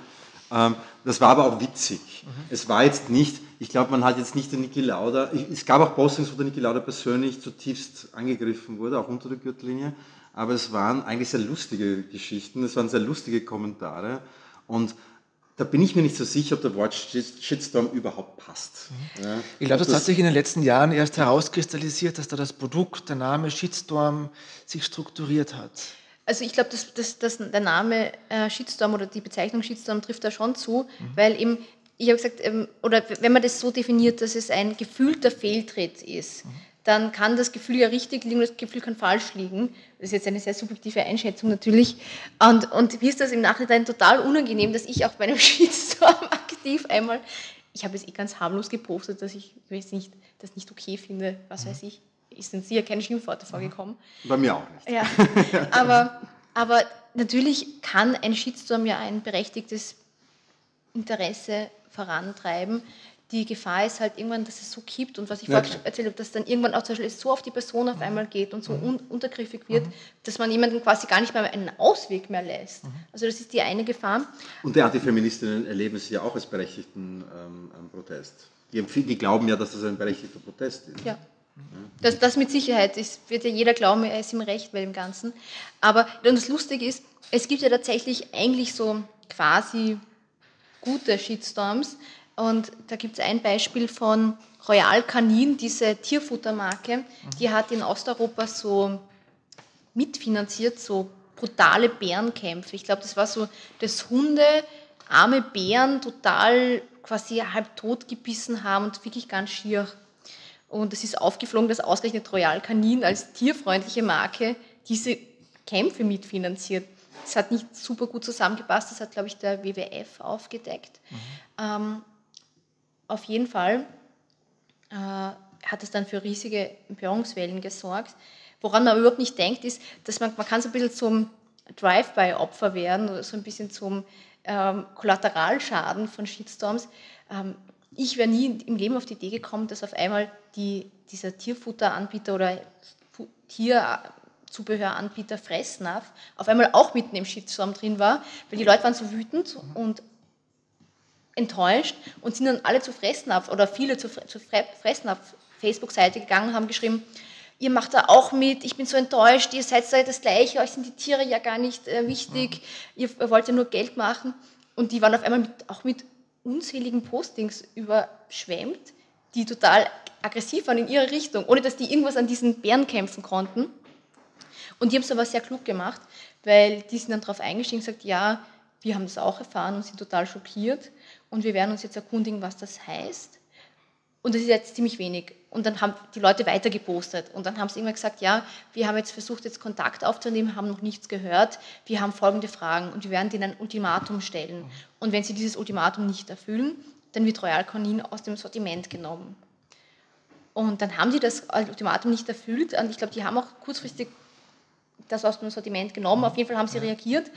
Ähm, das war aber auch witzig. Mhm. Es war jetzt nicht, ich glaube, man hat jetzt nicht den Niki Lauda, es gab auch Postings, wo der Niki Lauda persönlich zutiefst angegriffen wurde, auch unter der Gürtellinie, aber es waren eigentlich sehr lustige Geschichten, es waren sehr lustige Kommentare und da bin ich mir nicht so sicher, ob der Wort Shitstorm überhaupt passt. Mhm. Ja. Ich glaube, das, das, hat sich in den letzten Jahren erst herauskristallisiert, dass da das Produkt, der Name Shitstorm sich strukturiert hat. Also ich glaube, dass, dass, dass, der Name äh, Shitstorm oder die Bezeichnung Shitstorm trifft da schon zu, mhm. weil eben, ich habe gesagt, ähm, oder wenn man das so definiert, dass es ein gefühlter Fehltritt ist, mhm dann kann das Gefühl ja richtig liegen und das Gefühl kann falsch liegen. Das ist jetzt eine sehr subjektive Einschätzung natürlich. Und, und mir ist das im Nachhinein total unangenehm, dass ich auch bei einem Shitstorm aktiv einmal, ich habe es eh ganz harmlos gepostet, dass ich weiß nicht, das nicht okay finde, was weiß ich. Ist denn sicher keine Schimpfworte vorgekommen. Bei mir auch nicht. Ja, aber, aber natürlich kann ein Shitstorm ja ein berechtigtes Interesse vorantreiben die Gefahr ist halt irgendwann, dass es so kippt und was ich ja, vorher erzählt habe, dass dann irgendwann auch zum Beispiel so auf die Person auf einmal geht und so un untergriffig wird, mhm. dass man jemanden quasi gar nicht mehr einen Ausweg mehr lässt. Mhm. Also das ist die eine Gefahr. Und die Antifeministinnen erleben es ja auch als berechtigten ähm, Protest. Die, die, glauben ja, dass das ein berechtigter Protest ist. Ja. Das, das mit Sicherheit, es wird ja jeder glauben, er ist im Recht bei dem Ganzen. Aber das Lustige ist, es gibt ja tatsächlich eigentlich so quasi gute Shitstorms, und da gibt es ein Beispiel von Royal Canin, diese Tierfuttermarke, die hat in Osteuropa so mitfinanziert, so brutale Bärenkämpfe. Ich glaube, das war so, dass Hunde arme Bären total quasi halb tot gebissen haben und wirklich ganz schier. Und es ist aufgeflogen, dass ausgerechnet Royal Canin als tierfreundliche Marke diese Kämpfe mitfinanziert. Das hat nicht super gut zusammengepasst, das hat, glaube ich, der WWF aufgedeckt. Mhm. Ähm, auf jeden Fall äh, hat es dann für riesige Empörungswellen gesorgt. Woran man überhaupt nicht denkt, ist, dass man, man kann so ein bisschen zum Drive-by-Opfer werden oder so ein bisschen zum ähm, Kollateralschaden von Shitstorms. Ähm, ich wäre nie im Leben auf die Idee gekommen, dass auf einmal die, dieser Tierfutteranbieter oder Tierzubehöranbieter Fressnapf auf einmal auch mitten im Shitstorm drin war, weil die Leute waren so wütend und enttäuscht und sind dann alle zu Fressnapf oder viele zu, zu Fressnapf Facebook-Seite gegangen und haben geschrieben, ihr macht da auch mit, ich bin so enttäuscht, ihr seid da das Gleiche, euch sind die Tiere ja gar nicht äh, wichtig, mhm. ihr wollt ja nur Geld machen. Und die waren auf einmal mit, auch mit unzähligen Postings überschwemmt, die total aggressiv waren in ihre Richtung, ohne dass die irgendwas an diesen Bären kämpfen konnten. Und die haben es aber sehr klug gemacht, weil die sind dann darauf eingestiegen und gesagt, ja, wir haben das auch erfahren und sind total schockiert und wir werden uns jetzt erkundigen, was das heißt. Und das ist jetzt ziemlich wenig. Und dann haben die Leute weiter gepostet. Und dann haben sie immer gesagt, ja, wir haben jetzt versucht, jetzt Kontakt aufzunehmen, haben noch nichts gehört. Wir haben folgende Fragen und wir werden denen ein Ultimatum stellen. Und wenn sie dieses Ultimatum nicht erfüllen, dann wird Royal Canin aus dem Sortiment genommen. Und dann haben die das Ultimatum nicht erfüllt. Und ich glaube, die haben auch kurzfristig das aus dem Sortiment genommen. Auf jeden Fall haben sie reagiert.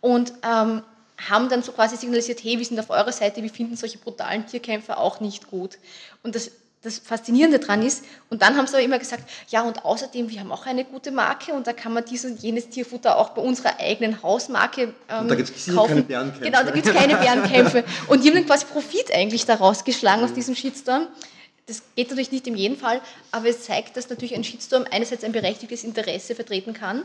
Und ähm, haben dann so quasi signalisiert, hey, wir sind auf eurer Seite, wir finden solche brutalen Tierkämpfe auch nicht gut. Und das, das Faszinierende daran ist, und dann haben sie aber immer gesagt, ja, und außerdem, wir haben auch eine gute Marke und da kann man dieses und jenes Tierfutter auch bei unserer eigenen Hausmarke ähm, und da gibt es keine Bärenkämpfe. Genau, da gibt es keine Bärenkämpfe. und die haben dann quasi Profit eigentlich daraus geschlagen aus diesem Shitstorm. Das geht natürlich nicht in jedem Fall, aber es zeigt, dass natürlich ein Shitstorm einerseits ein berechtigtes Interesse vertreten kann. Mhm.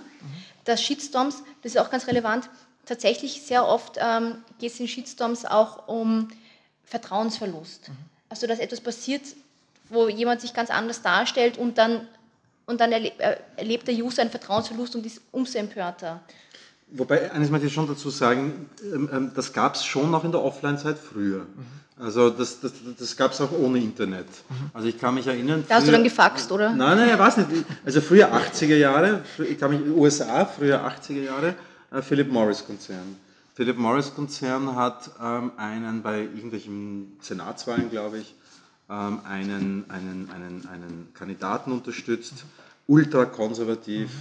Dass Shitstorms, das ist auch ganz relevant, tatsächlich sehr oft ähm, geht es in Shitstorms auch um Vertrauensverlust. Mhm. Also dass etwas passiert, wo jemand sich ganz anders darstellt und dann, und dann erle äh, erlebt der User einen Vertrauensverlust und ist umso empörter. Wobei, eines möchte ich schon dazu sagen, ähm, ähm, das gab es schon noch in der Offline-Zeit früher. Mhm. Also das, das, das gab es auch ohne Internet. Mhm. Also ich kann mich erinnern. Da hast du dann gefaxt, oder? Nein, nein, ich weiß nicht. Also früher 80er Jahre, ich kann mich, USA, früher 80er Jahre, äh, Philip Morris Konzern. Philip Morris Konzern hat ähm, einen bei irgendwelchen Senatswahlen, glaube ich, ähm, einen, einen, einen, einen Kandidaten unterstützt, ultrakonservativ,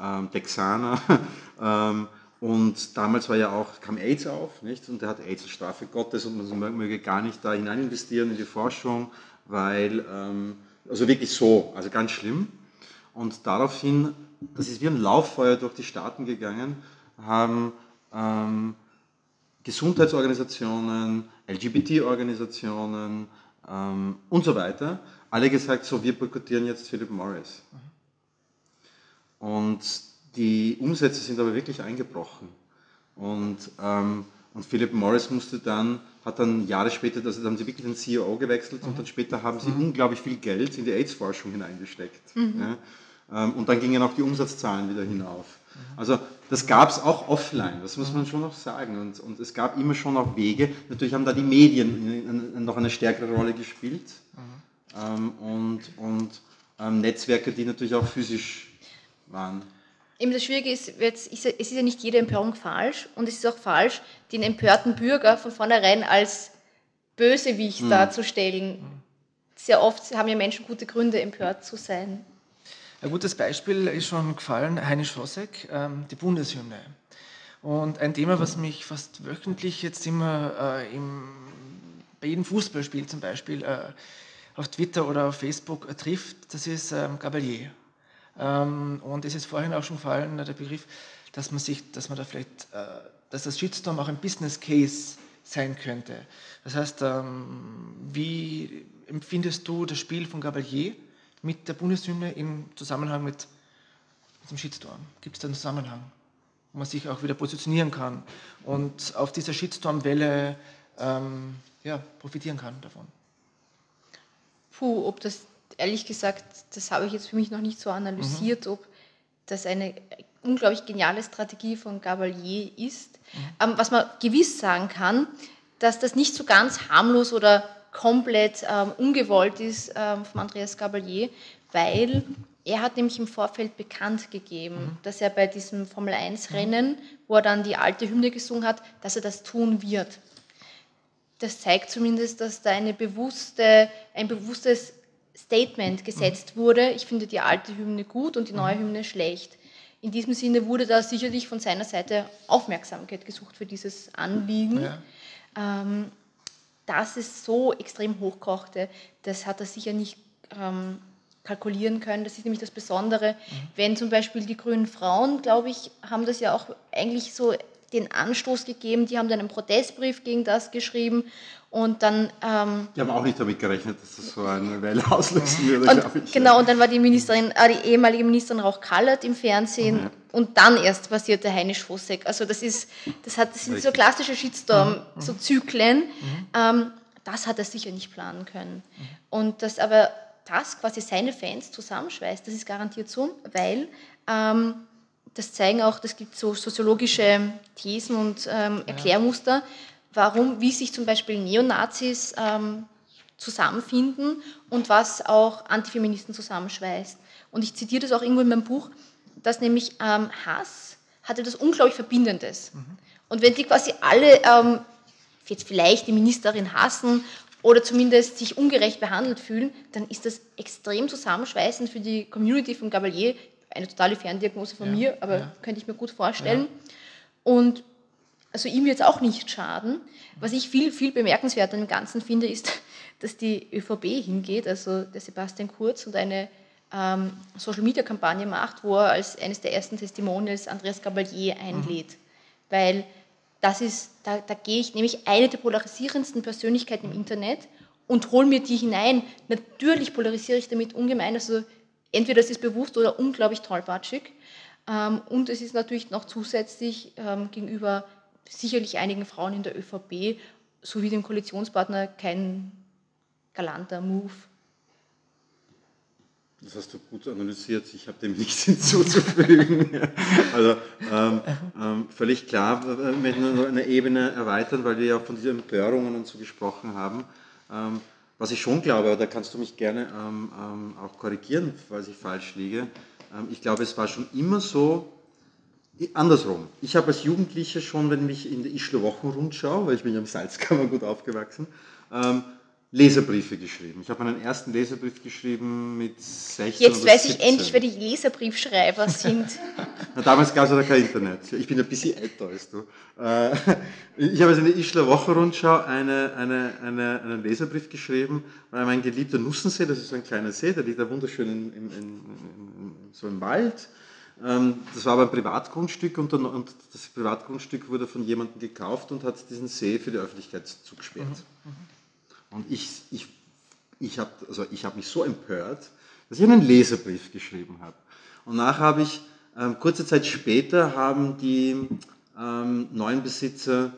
ähm, Texaner. ähm, und damals war ja auch, kam AIDS auf, nicht? Und er hat AIDS als Strafe Gottes und man möge gar nicht da hinein investieren in die Forschung, weil, ähm, also wirklich so, also ganz schlimm. Und daraufhin, das ist wie ein Lauffeuer durch die Staaten gegangen, haben ähm, Gesundheitsorganisationen, LGBT-Organisationen ähm, und so weiter alle gesagt, so wir boykottieren jetzt Philip Morris. Und die Umsätze sind aber wirklich eingebrochen. Und, ähm, Und Philip Morris musste dann, hat dann Jahre später, also dann haben sie wirklich den CEO gewechselt mhm. und dann später haben sie mhm. unglaublich viel Geld in die AIDS-Forschung hineingesteckt. Mhm. Ja? Ähm, und dann gingen auch die Umsatzzahlen wieder hinauf. Mhm. Also das gab es auch offline, das muss man schon noch sagen. Und, und, es gab immer schon auch Wege. Natürlich haben da die Medien noch eine stärkere Rolle gespielt. Mhm. Ähm, und und ähm, Netzwerke, die natürlich auch physisch waren. Eben das Schwierige ist, es ist ja nicht jede Empörung falsch und es ist auch falsch, den empörten Bürger von vornherein als Bösewicht hm. darzustellen. Sehr oft haben ja Menschen gute Gründe, empört zu sein. Ein gutes Beispiel ist schon gefallen, Heine Schosek, ähm, die Bundeshymne. Und ein Thema, was mich fast wöchentlich jetzt immer äh, im, bei jedem Fußballspiel zum Beispiel äh, auf Twitter oder auf Facebook äh, trifft, das ist ähm, Gabalier. Ähm, und es ist vorhin auch schon gefallen, der Begriff, dass man sich, dass man da vielleicht, äh, dass das Shitstorm auch ein Business Case sein könnte. Das heißt, ähm, wie empfindest du das Spiel von Gabalier mit der Bundeshymne im Zusammenhang mit, mit dem Shitstorm? Gibt es da einen Zusammenhang, wo man sich auch wieder positionieren kann und auf dieser Shitstorm-Welle ähm, ja, profitieren kann davon? Puh, ob das ehrlich gesagt, das habe ich jetzt für mich noch nicht so analysiert, mhm. ob das eine unglaublich geniale Strategie von Gabalier ist. Mhm. Ähm, was man gewiss sagen kann, dass das nicht so ganz harmlos oder komplett ähm, ungewollt ist ähm, von Andreas Gabalier, weil er hat nämlich im Vorfeld bekannt gegeben, mhm. dass er bei diesem Formel 1 Rennen, mhm. wo er dann die alte Hymne gesungen hat, dass er das tun wird. Das zeigt zumindest, dass da eine bewusste, ein bewusstes Statement gesetzt wurde, ich finde die alte Hymne gut und die neue mhm. Hymne schlecht. In diesem Sinne wurde da sicherlich von seiner Seite Aufmerksamkeit gesucht für dieses Anliegen. Ja. Ähm, dass es so extrem hochkochte, das hat er sicher nicht ähm, kalkulieren können. Das ist nämlich das Besondere. Mhm. Wenn zum Beispiel die grünen Frauen, glaube ich, haben das ja auch eigentlich so den Anstoß gegeben. Die haben dann einen Protestbrief gegen das geschrieben und dann. Ähm, die haben auch nicht damit gerechnet, dass das so eine Welle auslösen würde, glaube ich. Genau, und dann war die Ministerin, äh, die ehemalige Ministerin Rauch Kallert im Fernsehen mhm. und dann erst passierte Heinisch Fossek. Also das ist, das hat, das sind Richtig. so klassische Shitstorm, mhm. so Zyklen. Mhm. Ähm, das hat er sicher nicht planen können. Mhm. Und das aber das quasi seine Fans zusammenschweißt, das ist garantiert so, weil ähm, das zeigen auch, das gibt so soziologische Thesen und ähm, Erklärmuster, warum, wie sich zum Beispiel Neonazis ähm, zusammenfinden und was auch Antifeministen zusammenschweißt. Und ich zitiere das auch irgendwo in meinem Buch, dass nämlich ähm, Hass hat etwas unglaublich Verbindendes. Mhm. Und wenn die quasi alle ähm, jetzt vielleicht die Ministerin hassen oder zumindest sich ungerecht behandelt fühlen, dann ist das extrem zusammenschweißend für die Community von Gabalier, eine totale Ferndiagnose von ja, mir, aber ja. könnte ich mir gut vorstellen. Ja. Und also ihm wird es auch nicht schaden. Was ich viel, viel bemerkenswert an dem Ganzen finde, ist, dass die ÖVP hingeht, also der Sebastian Kurz, und eine ähm, Social-Media-Kampagne macht, wo er als eines der ersten Testimonials Andreas Gabalier einlädt. Mhm. Weil das ist, da, da gehe ich nämlich eine der polarisierendsten Persönlichkeiten im Internet und hole mir die hinein. Natürlich polarisiere ich damit ungemein. Also entweder es ist bewusst oder unglaublich tollpatschig. Ähm, und es ist natürlich noch zusätzlich ähm, gegenüber sicherlich einigen Frauen in der ÖVP sowie dem Koalitionspartner kein galanter Move. Das hast du gut analysiert. Ich habe dem nichts hinzuzufügen. also ähm, ähm, völlig klar, wir möchten nur eine Ebene erweitern, weil wir ja auch von diesen Empörungen und so gesprochen haben. Ähm, was ich schon glaube, da kannst du mich gerne ähm, ähm, auch korrigieren, falls ich falsch liege. Ähm, ich glaube, es war schon immer so, andersrum. Ich habe als Jugendlicher schon, wenn ich in der Ischler Wochenrundschau, weil ich bin ja im Salzkammer gut aufgewachsen, ähm, Leserbriefe geschrieben. Ich habe meinen ersten Leserbrief geschrieben mit 16 Jetzt weiß ich endlich, wer die Leserbriefschreiber sind. Na, damals gab es ja kein Internet. Ich bin ein bisschen älter als du. Äh, ich habe also in der Ischler Wochenrundschau eine, eine, eine, einen Leserbrief geschrieben, weil mein geliebter Nussensee, das ist so ein kleiner See, der liegt da wunderschön in, in, in, so im Wald. Ähm, das war aber ein Privatgrundstück und, und, das Privatgrundstück wurde von jemandem gekauft und hat diesen See für die Öffentlichkeit zugesperrt. Mhm. Und ich, ich, ich habe also hab mich so empört, dass ich einen Leserbrief geschrieben habe. Und nachher habe ich, ähm, kurze Zeit später haben die ähm, neuen Besitzer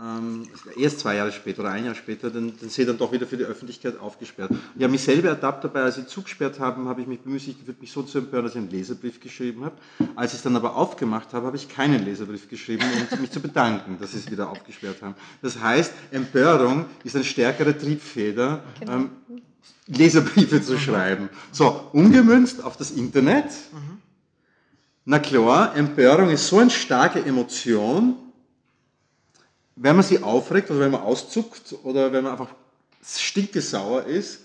ähm, erst zwei Jahre später oder ein Jahr später, den, den See dann doch wieder für die Öffentlichkeit aufgesperrt. Ich habe mich selber ertappt dabei, als sie zugesperrt haben, habe ich mich bemüßigt gefühlt, mich so zu empören, dass ich einen Leserbrief geschrieben habe. Als ich es dann aber aufgemacht habe, habe ich keinen Leserbrief geschrieben, um mich zu bedanken, dass sie es wieder aufgesperrt haben. Das heißt, Empörung ist eine stärkere Triebfeder, genau. ähm, Leserbriefe zu schreiben. So, umgemünzt auf das Internet. Mhm. Na klar, Empörung ist so eine starke Emotion, wenn man sie aufregt oder wenn man auszuckt oder wenn man einfach stinkesauer ist,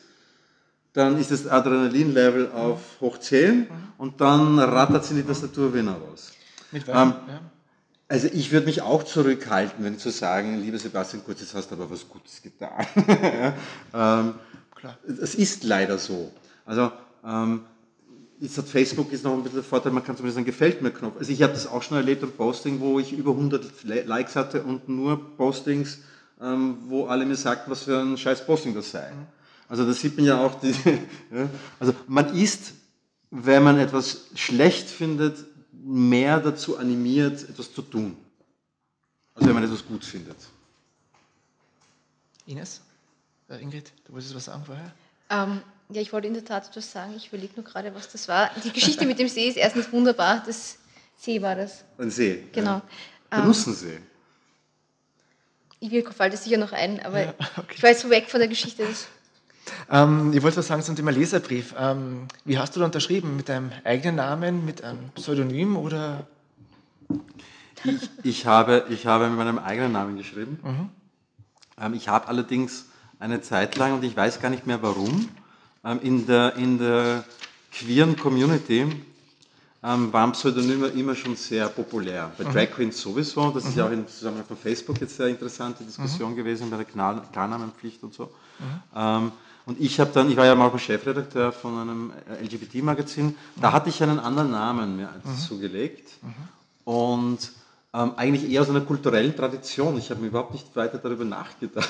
dann ist das Adrenalin-Level auf hoch 10 und dann rattert sie in die Tastatur wieder raus. Mit ähm, ja. Also ich würde mich auch zurückhalten, wenn zu sagen, lieber Sebastian Kurz, jetzt hast du aber was Gutes getan. ja, ähm, Klar. Es ist leider so. Also ähm, jetzt hat Facebook jetzt noch ein bisschen der Vorteil, man kann zumindest einen Gefällt mir Knopf. Also ich habe das auch schon erlebt am Posting, wo ich über 100 Likes hatte und nur Postings, ähm, wo alle mir sagten, was für ein scheiß Posting das sei. Also da sieht man ja auch, die, ja, also man ist, wenn man etwas schlecht findet, mehr dazu animiert, etwas zu tun. Also wenn man etwas gut findet. Ines? Äh, Ingrid, du wolltest was sagen vorher? Ähm, ja, ich wollte in der Tat etwas sagen. Ich überlege nur gerade, was das war. Die Geschichte mit dem See ist erstens wunderbar. Das See war das. Ein See. Genau. Ja. Nussensee. Ähm, ich mir fällt das sicher noch ein, aber ja, okay. ich jetzt so weg von der Geschichte. Ähm, ich wollte was sagen zum Thema Leserbrief. Ähm, wie hast du da unterschrieben? Mit deinem eigenen Namen, mit einem Pseudonym oder? Ich, ich habe, ich habe mit meinem eigenen Namen geschrieben. Mhm. Ähm, ich habe allerdings eine Zeit lang, und ich weiß gar nicht mehr warum, in der, in der queeren Community ähm, waren Pseudonyme immer schon sehr populär. Bei mhm. Drag Queens sowieso, das mhm. ist ja auch im Zusammenhang von Facebook jetzt eine interessante Diskussion mhm. gewesen bei der Klarnamenpflicht und so. Mhm. Ähm, und ich habe dann, ich war ja mal Chefredakteur von einem LGBT-Magazin, da mhm. hatte ich einen anderen Namen mir mhm. zugelegt. Und ähm, eigentlich eher aus einer kulturellen Tradition. Ich habe mir überhaupt nicht weiter darüber nachgedacht.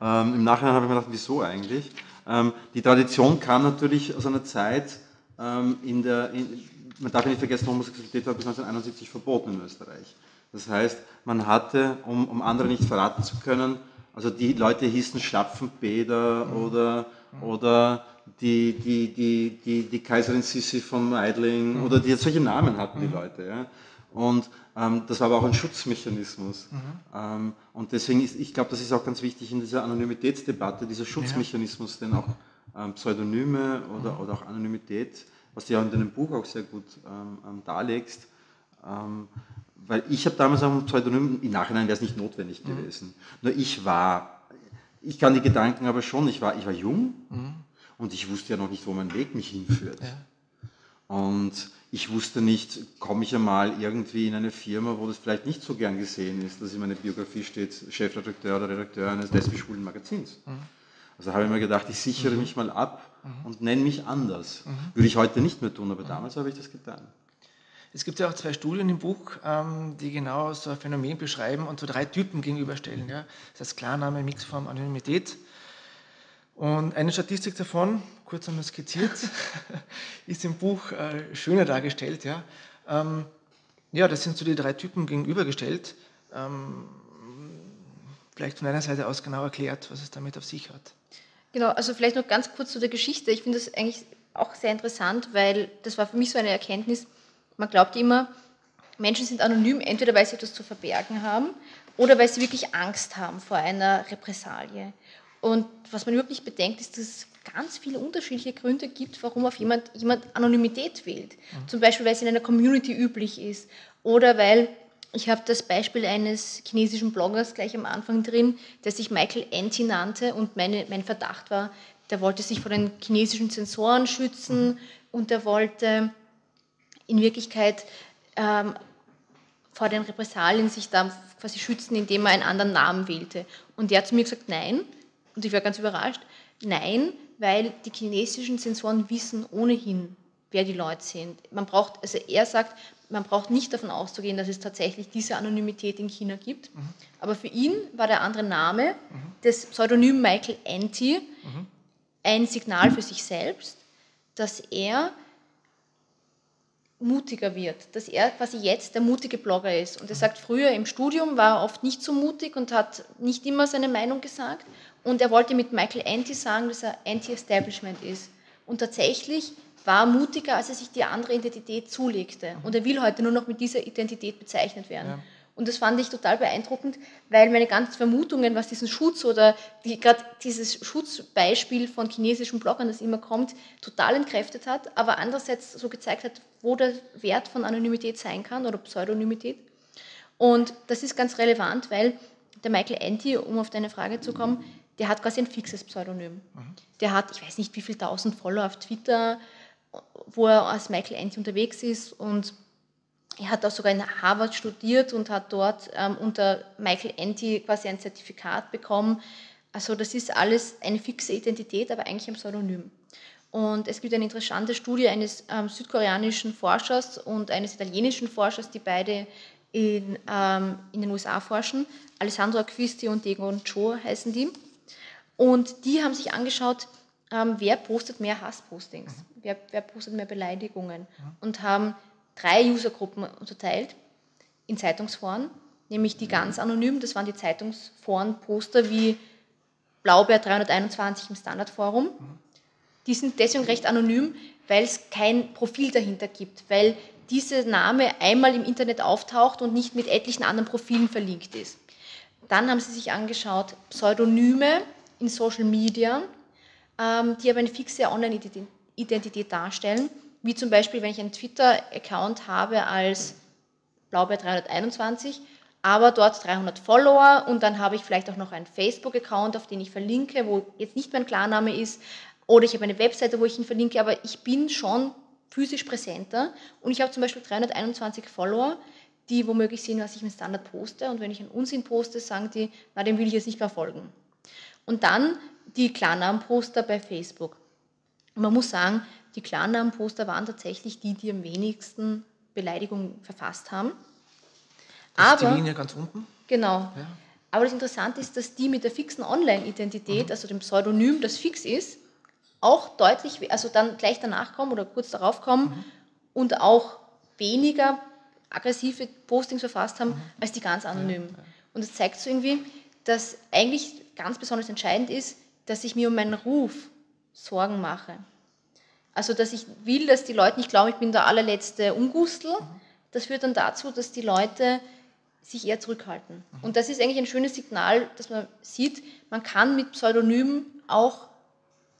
Ähm, Im Nachhinein habe ich mir gedacht, wieso eigentlich? Ähm, die Tradition kam natürlich aus einer Zeit, ähm, in der, in, man darf nicht vergessen, Homosexualität war bis 1971 verboten in Österreich. Das heißt, man hatte, um, um andere nicht verraten zu können, also die Leute hießen Schlapfenbäder mhm. oder, oder die, die, die, die, die Kaiserin Sissi von Meidling mhm. oder die, solche Namen hatten die mhm. Leute. Ja. Und ähm, das war aber auch ein Schutzmechanismus. Mhm. Ähm, und deswegen ist, ich glaube, das ist auch ganz wichtig in dieser Anonymitätsdebatte, dieser Schutzmechanismus, ja. den auch ähm, Pseudonyme oder, mhm. oder auch Anonymität, was du ja in deinem Buch auch sehr gut ähm, ähm, darlegst, ähm, weil ich habe damals auch ein Pseudonym, im Nachhinein wäre es nicht notwendig mhm. gewesen. Nur ich war, ich kann die Gedanken aber schon, ich war, ich war jung mhm. und ich wusste ja noch nicht, wo mein Weg mich hinführt. Ja. Und ich wusste nicht, komme ich einmal irgendwie in eine Firma, wo das vielleicht nicht so gern gesehen ist, dass in meiner Biografie steht, Chefredakteur oder Redakteur eines lesbisch-schwulen Magazins. Mhm. Also habe ich mir gedacht, ich sichere mhm. mich mal ab mhm. und nenne mich anders. Mhm. Würde ich heute nicht mehr tun, aber damals habe ich das getan. Es gibt ja auch zwei Studien im Buch, ähm, die genau so ein Phänomen beschreiben und so drei Typen gegenüberstellen. Ja? Das heißt Klarname, Mixform, Anonymität. Und eine Statistik davon, kurz einmal skizziert, ist im Buch äh, schöner dargestellt. Ja? Ähm, ja, das sind so die drei Typen gegenübergestellt. Ähm, vielleicht von einer Seite aus genau erklärt, was es damit auf sich hat. Genau, also vielleicht noch ganz kurz zu der Geschichte. Ich finde das eigentlich auch sehr interessant, weil das war für mich so eine Erkenntnis. Man glaubt immer, Menschen sind anonym, entweder weil sie etwas zu verbergen haben oder weil sie wirklich Angst haben vor einer Repressalie. Und was man wirklich bedenkt, ist, dass es ganz viele unterschiedliche Gründe gibt, warum auf jemand, jemand Anonymität wählt. Mhm. Zum Beispiel, weil es in einer Community üblich ist oder weil ich habe das Beispiel eines chinesischen Bloggers gleich am Anfang drin, der sich Michael Anti nannte und meine, mein Verdacht war, der wollte sich vor den chinesischen Zensoren schützen mhm. und der wollte in Wirklichkeit ähm, vor den Repressalien sich da quasi schützen, indem er einen anderen Namen wählte. Und der hat zu mir gesagt, nein, und ich war ganz überrascht, nein, weil die chinesischen Sensoren wissen ohnehin, wer die Leute sind. Man braucht, also er sagt, man braucht nicht davon auszugehen, dass es tatsächlich diese Anonymität in China gibt. Mhm. Aber für ihn war der andere Name mhm. des Pseudonym Michael Anti mhm. ein Signal für sich selbst, dass er mutiger wird, dass er quasi jetzt der mutige Blogger ist. Und er sagt, früher im Studium war er oft nicht so mutig und hat nicht immer seine Meinung gesagt. Und er wollte mit Michael Anti sagen, dass er Anti-Establishment ist. Und tatsächlich war er mutiger, als er sich die andere Identität zulegte. Und er will heute nur noch mit dieser Identität bezeichnet werden. Ja. Und das fand ich total beeindruckend, weil meine ganzen Vermutungen, was diesen Schutz oder die, gerade dieses Schutzbeispiel von chinesischen Bloggern, das immer kommt, total entkräftet hat, aber andererseits so gezeigt hat, wo der Wert von Anonymität sein kann oder Pseudonymität. Und das ist ganz relevant, weil der Michael Anti, um auf deine Frage zu kommen, der hat quasi ein fixes Pseudonym. Mhm. Der hat, ich weiß nicht, wie viele tausend Follower auf Twitter, wo er als Michael Anti unterwegs ist und er hat auch sogar in Harvard studiert und hat dort ähm, unter Michael Anti quasi ein Zertifikat bekommen. Also das ist alles eine fixe Identität, aber eigentlich ein Pseudonym. Und es gibt eine interessante Studie eines ähm, südkoreanischen Forschers und eines italienischen Forschers, die beide in, ähm, in den USA forschen. Alessandro Acquisti und Degon Cho heißen die. Und die haben sich angeschaut, ähm, wer postet mehr Hasspostings, mhm. wer, wer postet mehr Beleidigungen mhm. und haben drei Usergruppen unterteilt in Zeitungsforen, nämlich die ganz anonym, das waren die Zeitungsforen-Poster wie Blaubeer 321 im Standardforum. Die sind deswegen recht anonym, weil es kein Profil dahinter gibt, weil dieser Name einmal im Internet auftaucht und nicht mit etlichen anderen Profilen verlinkt ist. Dann haben sie sich angeschaut Pseudonyme in Social Media, ähm, die aber eine fixe Online-Identität darstellen wie zum Beispiel, wenn ich einen Twitter-Account habe als Blaubeer 321, aber dort 300 Follower und dann habe ich vielleicht auch noch einen Facebook-Account, auf den ich verlinke, wo jetzt nicht mein Klarname ist, oder ich habe eine Webseite, wo ich ihn verlinke, aber ich bin schon physisch präsenter und ich habe zum Beispiel 321 Follower, die womöglich sehen, was ich im Standard poste und wenn ich einen Unsinn poste, sagen die, na, dem will ich jetzt nicht mehr folgen. Und dann die Klarnamenposter bei Facebook. man muss sagen, die Klarnamen-Poster waren tatsächlich die, die am wenigsten Beleidigungen verfasst haben. Das Aber, ist die Linie ganz unten? Genau. Ja. Aber das Interessante ist, dass die mit der fixen Online-Identität, mhm. also dem Pseudonym, das fix ist, auch deutlich, also dann gleich danach kommen oder kurz darauf kommen mhm. und auch weniger aggressive Postings verfasst haben mhm. als die ganz anonymen. Ja, ja. Und das zeigt so irgendwie, dass eigentlich ganz besonders entscheidend ist, dass ich mir um meinen Ruf Sorgen mache. Also, dass ich will, dass die Leute nicht glauben, ich bin der allerletzte Ungustel. Das führt dann dazu, dass die Leute sich eher zurückhalten. Und das ist eigentlich ein schönes Signal, dass man sieht, man kann mit Pseudonymen auch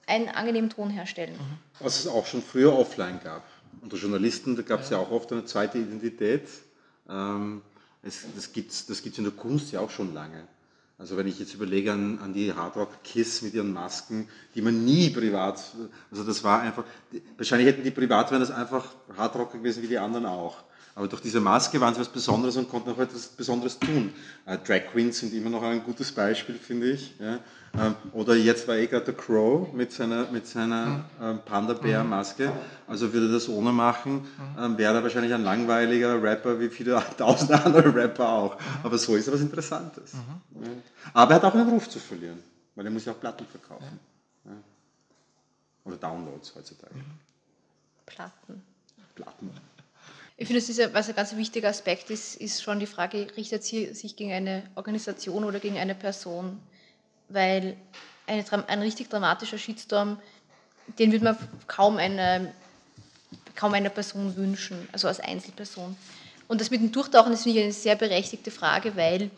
einen angenehmen Ton herstellen. Was es auch schon früher offline gab. Unter Journalisten, da gab es ja. ja auch oft eine zweite Identität. Ähm, es, das gibt es das gibt's in der Kunst ja auch schon lange. Also wenn ich jetzt überlege an, an die Hardrock Kiss mit ihren Masken, die man nie privat, also das war einfach, wahrscheinlich hätten die privat, wären das einfach Hardrocker gewesen wie die anderen auch. Aber durch diese Maske waren sie was Besonderes und konnten auch etwas Besonderes tun. Äh, Drag Queens sind immer noch ein gutes Beispiel, finde ich. Ja. Ähm, oder jetzt war eh gerade der Crow mit seiner, mit seiner ähm, Panda-Bär-Maske. Also würde er das ohne machen, ähm, wäre er wahrscheinlich ein langweiliger Rapper wie viele tausende andere Rapper auch. Aber so ist er was Interessantes. Ja. Aber er hat auch einen Ruf zu verlieren, weil er muss ja auch Platten verkaufen. Ja. Oder Downloads heutzutage. Platten. Platten. Ich finde, ja, was ein ganz wichtiger Aspekt ist, ist schon die Frage, richtet sie sich gegen eine Organisation oder gegen eine Person? Weil eine, ein richtig dramatischer Shitstorm, den würde man kaum eine, kaum einer Person wünschen, also als Einzelperson. Und das mit dem Durchtauchen ist, finde ich, eine sehr berechtigte Frage, weil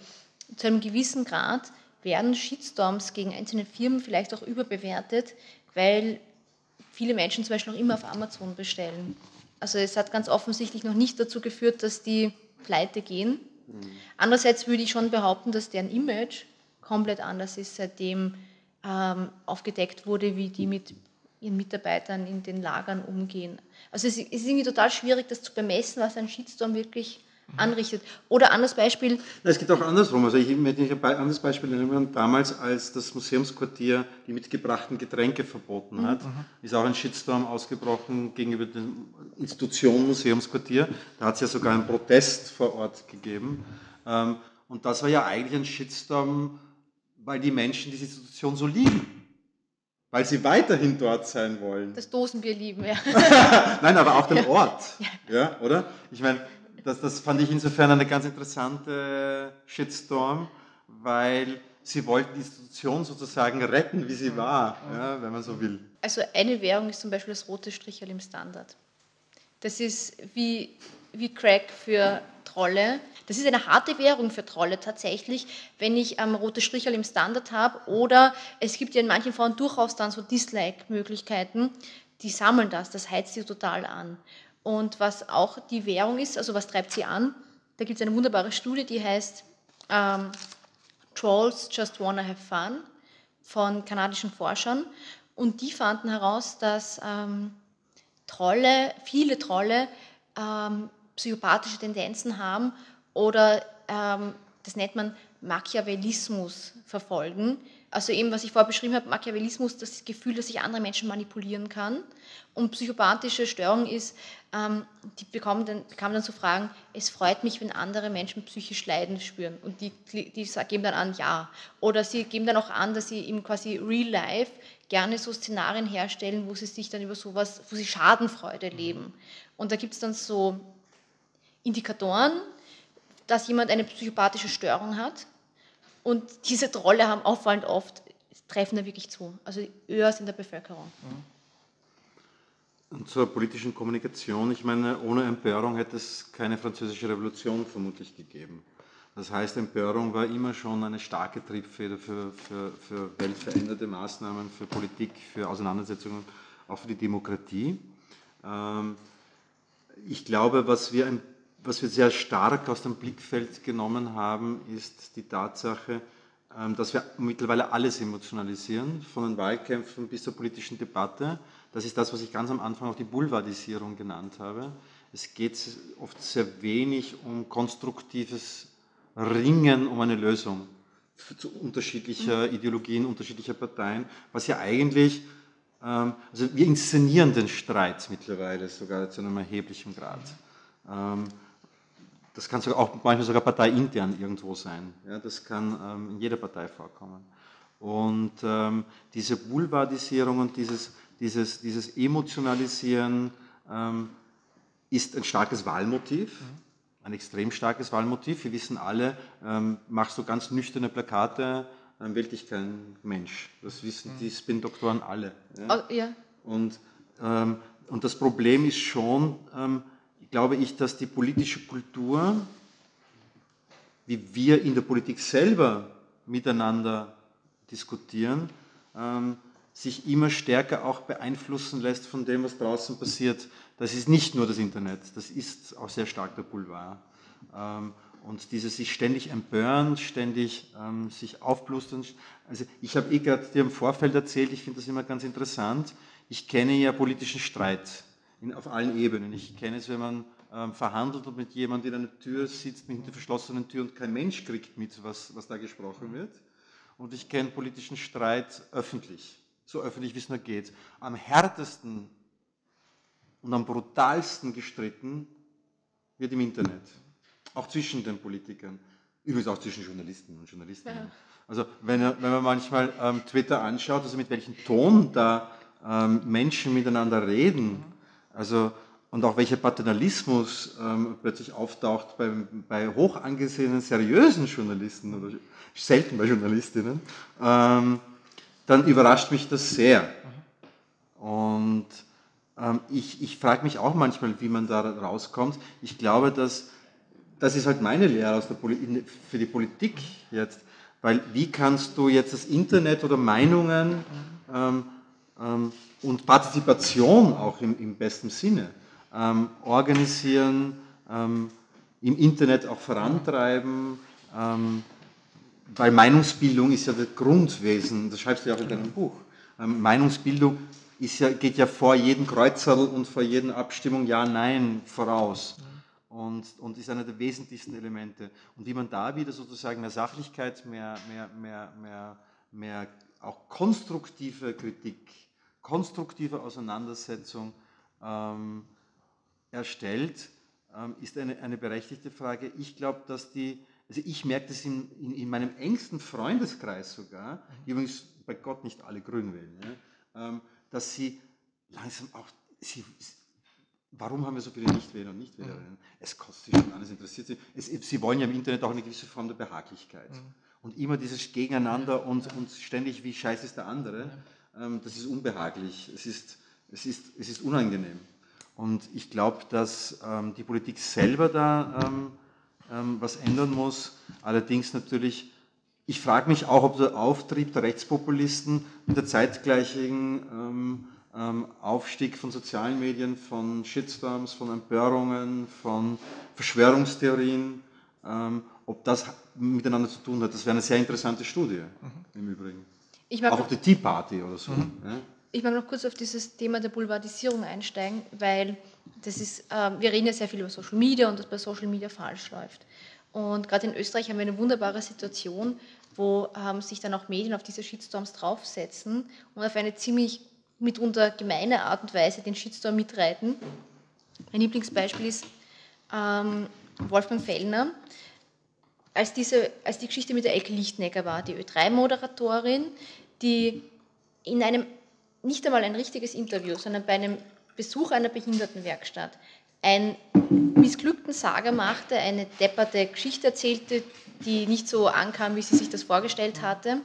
zu einem gewissen Grad werden Shitstorms gegen einzelne Firmen vielleicht auch überbewertet, weil viele Menschen zum Beispiel noch immer auf Amazon bestellen also es hat ganz offensichtlich noch nicht dazu geführt, dass die pleite gehen. Andererseits würde ich schon behaupten, dass deren Image komplett anders ist, seitdem ähm, aufgedeckt wurde, wie die mit ihren Mitarbeitern in den Lagern umgehen. Also es ist irgendwie total schwierig, das zu bemessen, was ein Shitstorm wirklich anrichtet. Oder anderes Beispiel. Es geht auch andersrum. Also ich möchte ein anderes Beispiel nehmen. Damals, als das Museumsquartier die mitgebrachten Getränke verboten hat, mhm. ist auch ein Shitstorm ausgebrochen gegenüber der Institution Museumsquartier. Da hat es ja sogar einen Protest vor Ort gegeben. Ähm, und das war ja eigentlich ein Shitstorm, weil die Menschen diese Institution so lieben weil sie weiterhin dort sein wollen. Das Dosenbier lieben, ja. Nein, aber auch den Ort, ja, oder? Ich meine, das, das fand ich insofern eine ganz interessante Shitstorm, weil sie wollten die Institution sozusagen retten, wie sie war, ja, wenn man so will. Also eine Währung ist zum Beispiel das rote Strichel im Standard. Das ist wie, wie Crack für Trolle. Das ist eine harte Währung für Trolle tatsächlich, wenn ich ähm, rote Strichel im Standard habe oder es gibt ja in manchen Foren durchaus dann so Dislike-Möglichkeiten, die sammeln das, das heizt sie total an. Und was auch die Währung ist, also was treibt sie an, da gibt es eine wunderbare Studie, die heißt ähm, Trolls Just Wanna Have Fun von kanadischen Forschern und die fanden heraus, dass ähm, Trolle, viele Trolle ähm, psychopathische Tendenzen haben oder ähm, das nennt man Machiavellismus verfolgen. Also eben, was ich vorher beschrieben habe, Machiavellismus, das Gefühl, dass ich andere Menschen manipulieren kann. Und psychopathische Störung ist, ähm, die bekommen dann, bekamen dann zu so fragen, es freut mich, wenn andere Menschen psychisch Leiden spüren. Und die, die geben dann an, ja. Oder sie geben dann auch an, dass sie eben quasi real life gerne so Szenarien herstellen, wo sie sich dann über sowas, wo sie Schadenfreude leben. Und da gibt es dann so Indikatoren, dass jemand eine psychopathische Störung hat. Und diese Trolle haben auffallend oft, treffen da wirklich zu. Also eher in der Bevölkerung. Und zur politischen Kommunikation, ich meine, ohne Empörung hätte es keine französische Revolution vermutlich gegeben. Das heißt, Empörung war immer schon eine starke Triebfeder für, für, für weltveränderte Maßnahmen, für Politik, für Auseinandersetzungen, auch für die Demokratie. Ähm, ich glaube, was wir ein was wir sehr stark aus dem Blickfeld genommen haben, ist die Tatsache, ähm, dass wir mittlerweile alles emotionalisieren, von den Wahlkämpfen bis zur politischen Debatte. Das ist das, was ich ganz am Anfang auch die Boulevardisierung genannt habe. Es geht oft sehr wenig um konstruktives Ringen um eine Lösung zu unterschiedlicher Ideologien, unterschiedlicher Parteien, was ja eigentlich, ähm, also wir inszenieren den Streit mittlerweile sogar zu einem erheblichen Grad. Das kann sogar auch manchmal sogar parteiintern irgendwo sein. Ja, das kann ähm, in jeder Partei vorkommen. Und ähm, diese Boulevardisierung und dieses, dieses, dieses Emotionalisieren ähm, ist ein starkes Wahlmotiv, ein extrem starkes Wahlmotiv. Wir wissen alle, ähm, machst du ganz nüchterne Plakate, dann wählt dich kein Mensch. Das wissen die Spin-Doktoren alle. Ja? Oh, ja. Und, ähm, und das Problem ist schon, ähm, glaube ich, dass die politische Kultur, wie wir in der Politik selber miteinander diskutieren, ähm, sich immer stärker auch beeinflussen lässt von dem, was draußen passiert. Das ist nicht nur das Internet, das ist auch sehr stark der Boulevard. Ähm, und dieses sich ständig empören, ständig ähm, sich aufblustern. Also ich habe eh gerade dir im Vorfeld erzählt, ich finde das immer ganz interessant. Ich kenne ja politischen Streit in, auf allen Ebenen. Ich kenne es, wenn man ähm, verhandelt und mit jemandem in einer Tür sitzt, mit hinter verschlossenen Tür und kein Mensch kriegt mit, was, was da gesprochen wird. Und ich kenne politischen Streit öffentlich, so öffentlich wie es nur geht. Am härtesten und am brutalsten gestritten wird im Internet, auch zwischen den Politikern, übrigens auch zwischen Journalisten und Journalistinnen. Also wenn, wenn man manchmal ähm, Twitter anschaut, also mit welchem Ton da ähm, Menschen miteinander reden, also und auch welcher Paternalismus ähm, plötzlich auftaucht bei, bei hoch angesehenen, seriösen Journalisten oder selten bei Journalistinnen, ähm, dann überrascht mich das sehr. Und ähm, ich, ich frage mich auch manchmal, wie man da rauskommt. Ich glaube, dass das ist halt meine Lehre für die Politik jetzt, weil wie kannst du jetzt das Internet oder Meinungen ähm, und Partizipation auch im, im besten Sinne ähm, organisieren, ähm, im Internet auch vorantreiben, ähm, weil Meinungsbildung ist ja das Grundwesen, das schreibst du ja auch in deinem Buch. Ähm, Meinungsbildung ja, geht ja vor jedem Kreuzerl und vor jeder Abstimmung Ja, Nein voraus. Und, und, ist einer der wesentlichsten Elemente. Und wie man da wieder sozusagen mehr Sachlichkeit, mehr, mehr, mehr, mehr, mehr auch konstruktive Kritik, konstruktive Auseinandersetzung ähm, erstellt, ähm, ist eine, eine berechtigte Frage. Ich glaube, dass die, also ich merke das in, in, in, meinem engsten Freundeskreis sogar, die übrigens bei Gott nicht alle grün wählen, ähm, dass sie langsam auch, sie, warum haben wir so viele Nichtwähler und Nichtwählerinnen? Mhm. Es kostet sie schon an, es interessiert sie. Es, sie wollen ja im Internet auch eine gewisse Form der Behaglichkeit. Mhm. Und immer dieses Gegeneinander und, und ständig, wie scheiße ist der andere, das ist unbehaglich, es ist, es ist, es ist unangenehm. Und ich glaube, dass ähm, die Politik selber da ähm, ähm, was ändern muss. Allerdings natürlich, ich frage mich auch, ob der Auftrieb der Rechtspopulisten mit der zeitgleichen ähm, ähm, Aufstieg von sozialen Medien, von Shitstorms, von Empörungen, von Verschwörungstheorien, ähm, ob das miteinander zu tun hat. Das wäre eine sehr interessante Studie mhm. im Übrigen. Auch auf die Tea Party oder so. Mhm. Ja? Ich mag noch kurz auf dieses Thema der Boulevardisierung einsteigen, weil das ist, äh, wir reden ja sehr viel über Social Media und dass bei Social Media falsch läuft. Und gerade in Österreich haben wir eine wunderbare Situation, wo ähm, sich dann auch Medien auf diese Shitstorms draufsetzen und auf eine ziemlich mitunter gemeine Art und Weise den Shitstorm mitreiten. Mein Lieblingsbeispiel ist ähm, Wolfgang Fellner. Als, diese, als die Geschichte mit der Elke Lichtnecker war, die Ö3-Moderatorin, die in einem nicht einmal ein richtiges Interview, sondern bei einem Besuch einer Behindertenwerkstatt einen missglückten Sager machte, eine depperte Geschichte erzählte, die nicht so ankam, wie sie sich das vorgestellt hatte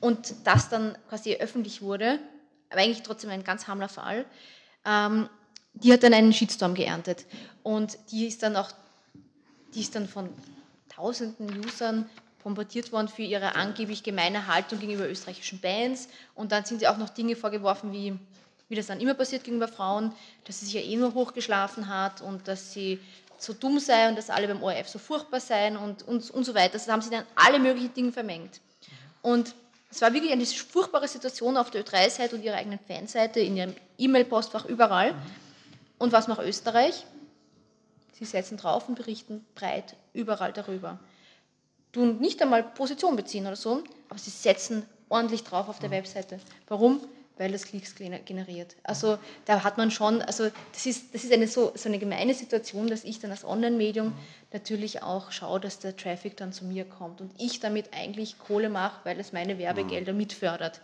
und das dann quasi öffentlich wurde, aber eigentlich trotzdem ein ganz hamler Fall, ähm, die hat dann einen Shitstorm geerntet. Und die ist dann auch, die ist dann von tausenden Usern bombardiert worden für ihre angeblich gemeine Haltung gegenüber österreichischen Bands. Und dann sind sie auch noch Dinge vorgeworfen, wie, wie das dann immer passiert gegenüber Frauen, dass sie sich ja eh nur hochgeschlafen hat und dass sie so dumm sei und dass alle beim ORF so furchtbar seien und, und, und so weiter. Das haben sie dann alle möglichen Dinge vermengt. Und es war wirklich eine furchtbare Situation auf der Ö3-Seite und ihrer eigenen Fanseite, in ihrem E-Mail-Postfach, überall. Und was macht Österreich? Sie setzen drauf und berichten breit überall darüber tun nicht einmal Position beziehen oder so, aber sie setzen ordentlich drauf auf der. Webseite. Warum? Weil das Klicks generiert. Also da hat man schon, also das ist, das ist eine so, so eine gemeine Situation, dass ich dann als Online-Medium mhm. natürlich auch schaue, dass der Traffic dann zu mir kommt und ich damit eigentlich Kohle mache, weil es meine Werbegelder mhm. mitfördert.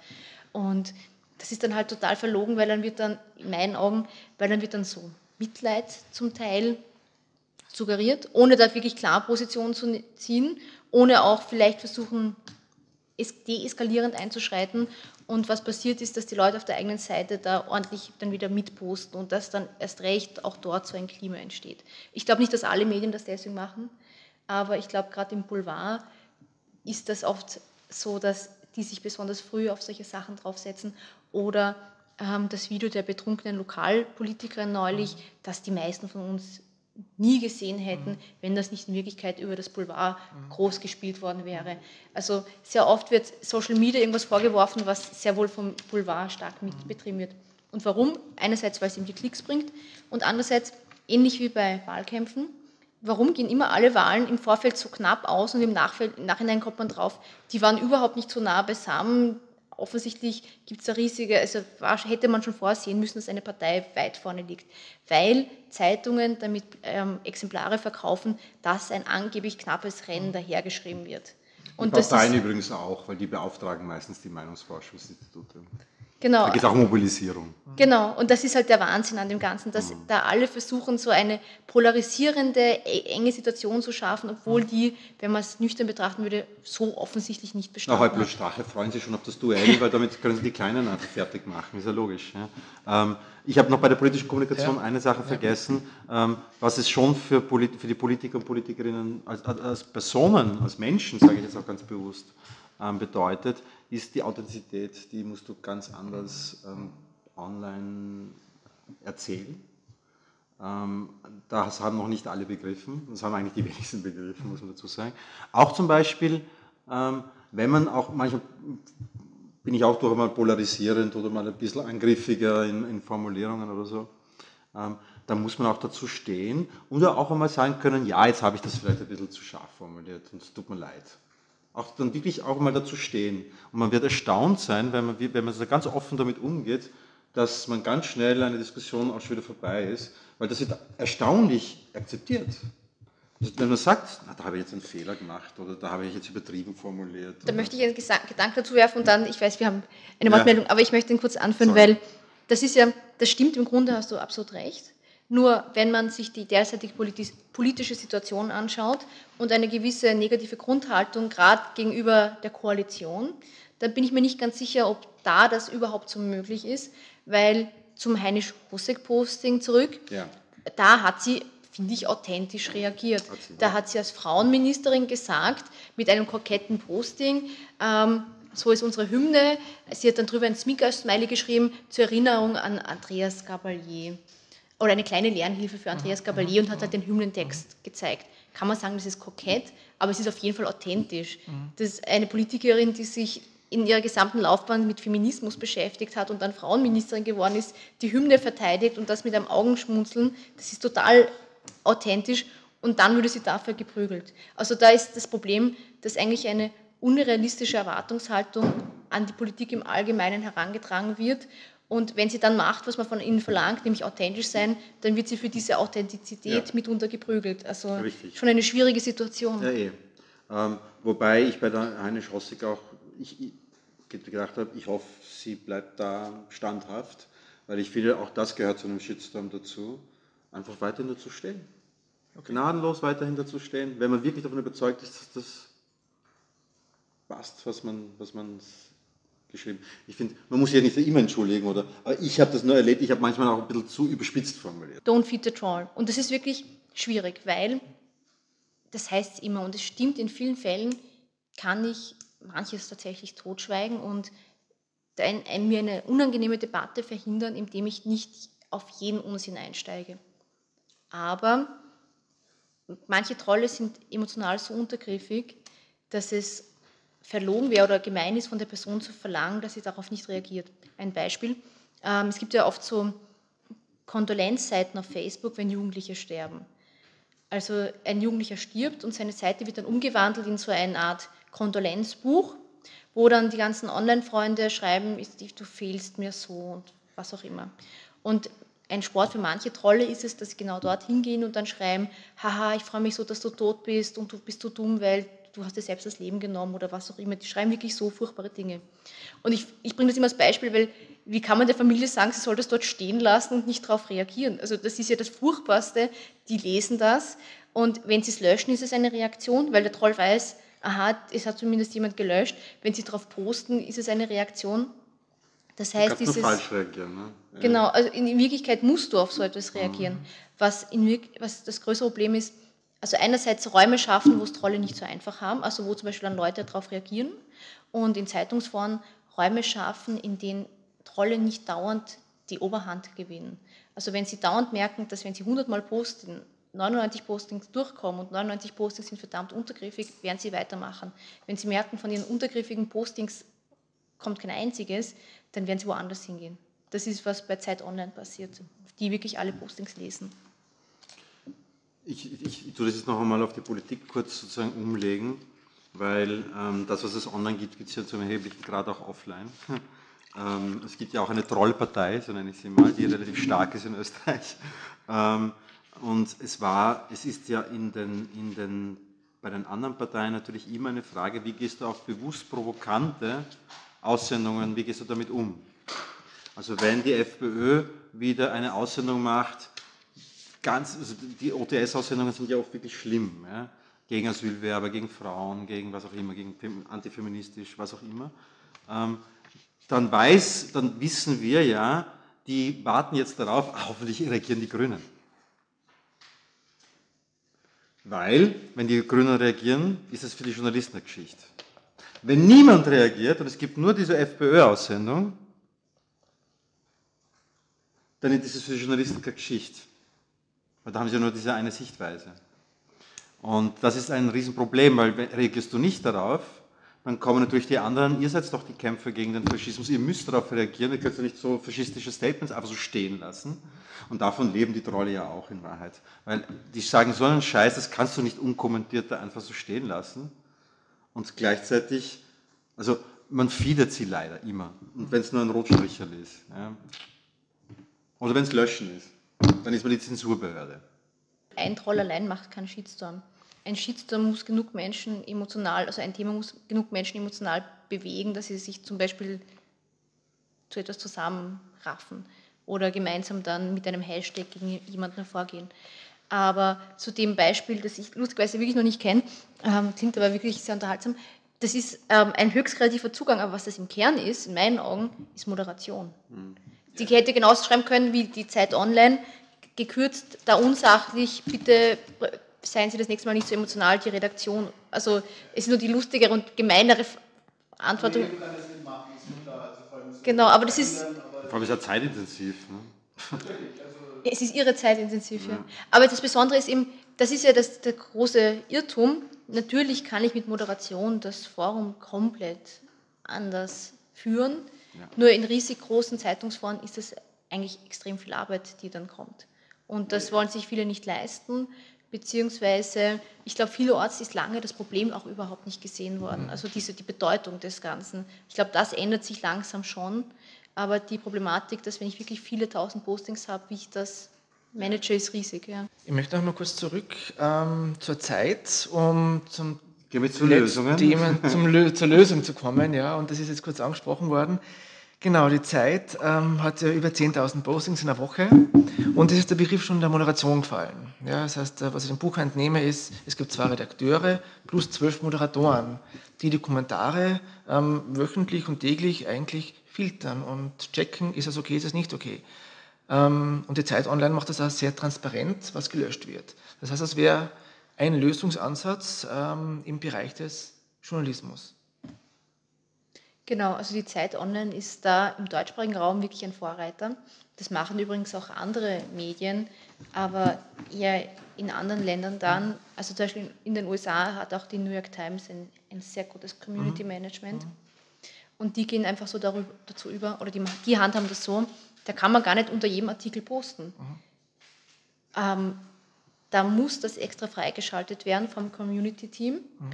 Und das ist dann halt total verlogen, weil dann wird dann, in meinen Augen, weil dann wird dann so Mitleid zum Teil suggeriert, ohne da wirklich klar Position zu ziehen ohne auch vielleicht versuchen, deeskalierend einzuschreiten. Und was passiert ist, dass die Leute auf der eigenen Seite da ordentlich dann wieder mitposten und dass dann erst recht auch dort so ein Klima entsteht. Ich glaube nicht, dass alle Medien das deswegen machen, aber ich glaube, gerade im Boulevard ist das oft so, dass die sich besonders früh auf solche Sachen draufsetzen oder ähm, das Video der betrunkenen Lokalpolitikerin neulich, dass die meisten von uns nie gesehen hätten, mhm. wenn das nicht in Wirklichkeit über das Boulevard mhm. groß gespielt worden wäre. Also sehr oft wird Social Media irgendwas vorgeworfen, was sehr wohl vom Boulevard stark mitbetrieben wird. Und warum? Einerseits, weil es ihm die Klicks bringt und andererseits, ähnlich wie bei Wahlkämpfen, warum gehen immer alle Wahlen im Vorfeld so knapp aus und im Nachhinein kommt man drauf, die waren überhaupt nicht so nah beisammen, offensichtlich gibt es eine riesige, also hätte man schon vorsehen müssen, dass eine Partei weit vorne liegt, weil Zeitungen damit ähm, Exemplare verkaufen, dass ein angeblich knappes Rennen dahergeschrieben wird. Und die Parteien übrigens auch, weil die beauftragen meistens die Meinungsforschungsinstitute. Genau. Da geht es auch um Mobilisierung. Genau, und das ist halt der Wahnsinn an dem Ganzen, dass mhm. da alle versuchen, so eine polarisierende, e, enge Situation zu schaffen, obwohl mhm. die, wenn man es nüchtern betrachten würde, so offensichtlich nicht bestanden Na, bloß Strache freuen sich schon auf das Duell, weil damit können sie die Kleinen einfach fertig machen, ist ja logisch. Ja. Ähm, ich habe noch bei der politischen Kommunikation ja. eine Sache vergessen, ähm, was es schon für, für, die Politiker und Politikerinnen als, als Personen, als Menschen, sage ich jetzt auch ganz bewusst, bedeutet, ist die Authentizität, die musst du ganz anders ähm, online erzählen. Ähm, das haben noch nicht alle begriffen, das haben eigentlich die wenigsten begriffen, muss man dazu sagen. Auch zum Beispiel, ähm, wenn man auch, manchmal bin ich auch durch einmal polarisierend oder mal ein bisschen angriffiger in, in Formulierungen oder so, ähm, da muss man auch dazu stehen und auch einmal sagen können, ja, jetzt habe ich das vielleicht ein bisschen zu scharf formuliert und es tut mir leid auch dann wirklich auch mal dazu stehen. Und man wird erstaunt sein, wenn man, wenn man so ganz offen damit umgeht, dass man ganz schnell eine Diskussion auch schon wieder vorbei ist, weil das wird erstaunlich akzeptiert. Wenn man sagt, na, da habe ich jetzt einen Fehler gemacht oder da habe ich jetzt übertrieben formuliert. Da möchte ich einen Gedanken dazu werfen und dann, ich weiß, wir haben eine Wortmeldung, ja. aber ich möchte ihn kurz anführen, Sorry. weil das ist ja, das stimmt im Grunde, hast du absolut recht. Nur wenn man sich die derzeitige politische Situation anschaut und eine gewisse negative Grundhaltung, gerade gegenüber der Koalition, dann bin ich mir nicht ganz sicher, ob da das überhaupt so möglich ist, weil zum Heinisch-Hosek-Posting zurück, ja. da hat sie finde ich, authentisch reagiert. Da hat sie als Frauenministerin gesagt, mit einem koketten Posting, ähm, so ist unsere Hymne. Sie hat dann drüber ein Smicker-Smiley geschrieben, zur Erinnerung an Andreas Gabalier. Oder eine kleine Lernhilfe für Andreas Gabalier und hat halt den Hymnentext gezeigt. Kann man sagen, das ist kokett, aber es ist auf jeden Fall authentisch. Das ist eine Politikerin, die sich in ihrer gesamten Laufbahn mit Feminismus beschäftigt hat und dann Frauenministerin geworden ist, die Hymne verteidigt und das mit einem Augenschmunzeln, das ist total authentisch und dann würde sie dafür geprügelt. Also da ist das Problem, dass eigentlich eine unrealistische Erwartungshaltung an die Politik im Allgemeinen herangetragen wird. Und wenn sie dann macht, was man von ihnen verlangt, nämlich authentisch sein, dann wird sie für diese Authentizität ja. mitunter geprügelt. Also Richtig. schon eine schwierige Situation. Ja, eh. Ähm, wobei ich bei der Heine Schrossig auch ich, ich gedacht habe, ich hoffe, sie bleibt da standhaft, weil ich finde, auch das gehört zu einem Shitstorm dazu einfach weiterhin dazu stehen. Okay. Gnadenlos weiterhin dazu stehen, wenn man wirklich davon überzeugt ist, dass das passt, was man, was man geschrieben Ich finde, man muss ja nicht immer entschuldigen, oder? Aber ich habe das nur erlebt, ich habe manchmal auch ein bisschen zu überspitzt formuliert. Don't feed the troll. Und das ist wirklich schwierig, weil das heißt immer, und es stimmt, in vielen Fällen kann ich manches tatsächlich totschweigen und ein, ein, mir eine unangenehme Debatte verhindern, indem ich nicht auf jeden Unsinn einsteige. Aber manche Trolle sind emotional so untergriffig, dass es verlogen wäre oder gemein ist, von der Person zu verlangen, dass sie darauf nicht reagiert. Ein Beispiel. Ähm, es gibt ja oft so Kondolenzseiten auf Facebook, wenn Jugendliche sterben. Also ein Jugendlicher stirbt und seine Seite wird dann umgewandelt in so eine Art Kondolenzbuch, wo dann die ganzen Online-Freunde schreiben, du fehlst mir so und was auch immer. Und ein Sport für manche Trolle ist es, dass sie genau dort hingehen und dann schreiben, haha, ich freue mich so, dass du tot bist und du bist so dumm, weil du hast dir selbst das Leben genommen oder was auch immer. Die schreiben wirklich so furchtbare Dinge. Und ich, ich bringe das immer als Beispiel, weil wie kann man der Familie sagen, sie soll das dort stehen lassen und nicht darauf reagieren? Also das ist ja das Furchtbarste, die lesen das und wenn sie es löschen, ist es eine Reaktion, weil der Troll weiß, aha, es hat zumindest jemand gelöscht. Wenn sie darauf posten, ist es eine Reaktion das heißt, du dieses. falsch reagieren, ne? Genau, also in Wirklichkeit musst du auf so etwas reagieren. Mhm. Was, in, was das größere Problem ist, also einerseits Räume schaffen, wo es Trolle nicht so einfach haben, also wo zum Beispiel dann Leute darauf reagieren und in Zeitungsforen Räume schaffen, in denen Trolle nicht dauernd die Oberhand gewinnen. Also wenn sie dauernd merken, dass wenn sie 100 Mal posten, 99 Postings durchkommen und 99 Postings sind verdammt untergriffig, werden sie weitermachen. Wenn sie merken, von ihren untergriffigen Postings kommt kein einziges, dann werden sie woanders hingehen. Das ist, was bei Zeit Online passiert, die wirklich alle Postings lesen. Ich, ich, tue das jetzt noch einmal auf die Politik kurz sozusagen umlegen, weil ähm, das, was es online gibt, gibt es ja zum erheblichen Grad auch offline. ähm, es gibt ja auch eine Trollpartei, so nenne ich sie mal, die relativ stark ist in Österreich. Ähm, und es war, es ist ja in den, in den, bei den anderen Parteien natürlich immer eine Frage, wie gehst du auf bewusst provokante Aussendungen, wie gehst du damit um? Also wenn die FPÖ wieder eine Aussendung macht, ganz, also die OTS-Aussendungen sind ja oft wirklich schlimm, ja? gegen Asylwerber, gegen Frauen, gegen was auch immer, gegen antifeministisch, was auch immer, ähm, dann weiß, dann wissen wir ja, die warten jetzt darauf, hoffentlich reagieren die Grünen. Weil, wenn die Grünen reagieren, ist es für die Journalisten eine Geschichte. Wenn niemand reagiert und es gibt nur diese FPÖ-Aussendung, dann ist es für die Journalisten keine Geschichte. Weil da haben sie nur diese eine Sichtweise. Und das ist ein Riesenproblem, weil reagierst du nicht darauf, dann kommen natürlich die anderen, ihr seid doch die Kämpfer gegen den Faschismus, ihr müsst darauf reagieren, ihr könnt ja nicht so faschistische Statements einfach so stehen lassen. Und davon leben die Trolle ja auch in Wahrheit. Weil die sagen so einen Scheiß, das kannst du nicht unkommentiert da einfach so stehen lassen und gleichzeitig, also man fiedert sie leider immer. Und wenn es nur ein Rotstricherl ist. Ja. Oder wenn es Löschen ist, dann ist man die Zensurbehörde. ein Troll allein macht keinen Shitstorm. Ein Shitstorm muss genug Menschen emotional, also ein Thema muss genug Menschen emotional bewegen, dass sie sich zum Beispiel zu etwas zusammenraffen oder gemeinsam dann mit einem Hashtag gegen jemanden hervorgehen. Aber zu dem Beispiel, das ich lustigerweise wirklich noch nicht kenne, ähm, klingt aber wirklich sehr unterhaltsam, das ist ähm, ein höchst kreativer Zugang, aber was das im Kern ist, in meinen Augen, ist Moderation. Mhm. Die hätte genauso schreiben können wie die Zeit online, gekürzt, da unsachlich, bitte seien Sie das nächste Mal nicht so emotional, die Redaktion. Also es ist nur die lustigere und gemeinere Antwortung. Genau, aber das ist. Vor allem ist ja zeitintensiv. Ne? Es ist ihre zeitintensiv, ja. Aber das Besondere ist eben, das ist ja das, der große Irrtum. Natürlich kann ich mit Moderation das Forum komplett anders führen. Ja. Nur in riesig großen Zeitungsforen ist es eigentlich extrem viel Arbeit, die dann kommt. Und das wollen sich viele nicht leisten, beziehungsweise ich glaube, vielerorts ist lange das Problem auch überhaupt nicht gesehen worden. Mhm. Also diese, die Bedeutung des Ganzen. Ich glaube, das ändert sich langsam schon, aber die Problematik, dass wenn ich wirklich viele tausend Postings habe, wie ich das manage, ist riesig. Ja. Ich möchte noch mal kurz zurück ähm, zur Zeit, um zum Gehen wir zu Lösungen. Zum, zur Lösung zu kommen, ja, und das ist jetzt kurz angesprochen worden. Genau, die Zeit ähm, hat ja über 10.000 Postings in der Woche und es ist der Begriff schon der Moderation gefallen. Ja, das heißt, äh, was ich dem Buch entnehme, ist, es gibt zwei Redakteure plus zwölf Moderatoren, die die Kommentare ähm, wöchentlich und täglich eigentlich filtern und checken, ist das okay, ist das nicht okay. Ähm, und die Zeit Online macht das auch sehr transparent, was gelöscht wird. Das heißt, das wäre ein Lösungsansatz ähm, im Bereich des Journalismus. Genau, also die Zeit Online ist da im deutschsprachigen Raum wirklich ein Vorreiter. Das machen übrigens auch andere Medien, aber eher in anderen Ländern dann. Also zum Beispiel in den USA hat auch die New York Times ein, ein sehr gutes Community mhm. Management. Mhm. Und die gehen einfach so darüber, dazu über, oder die, die handhaben das so, da kann man gar nicht unter jedem Artikel posten. Mhm. Ähm, da muss das extra freigeschaltet werden vom Community-Team. Mhm.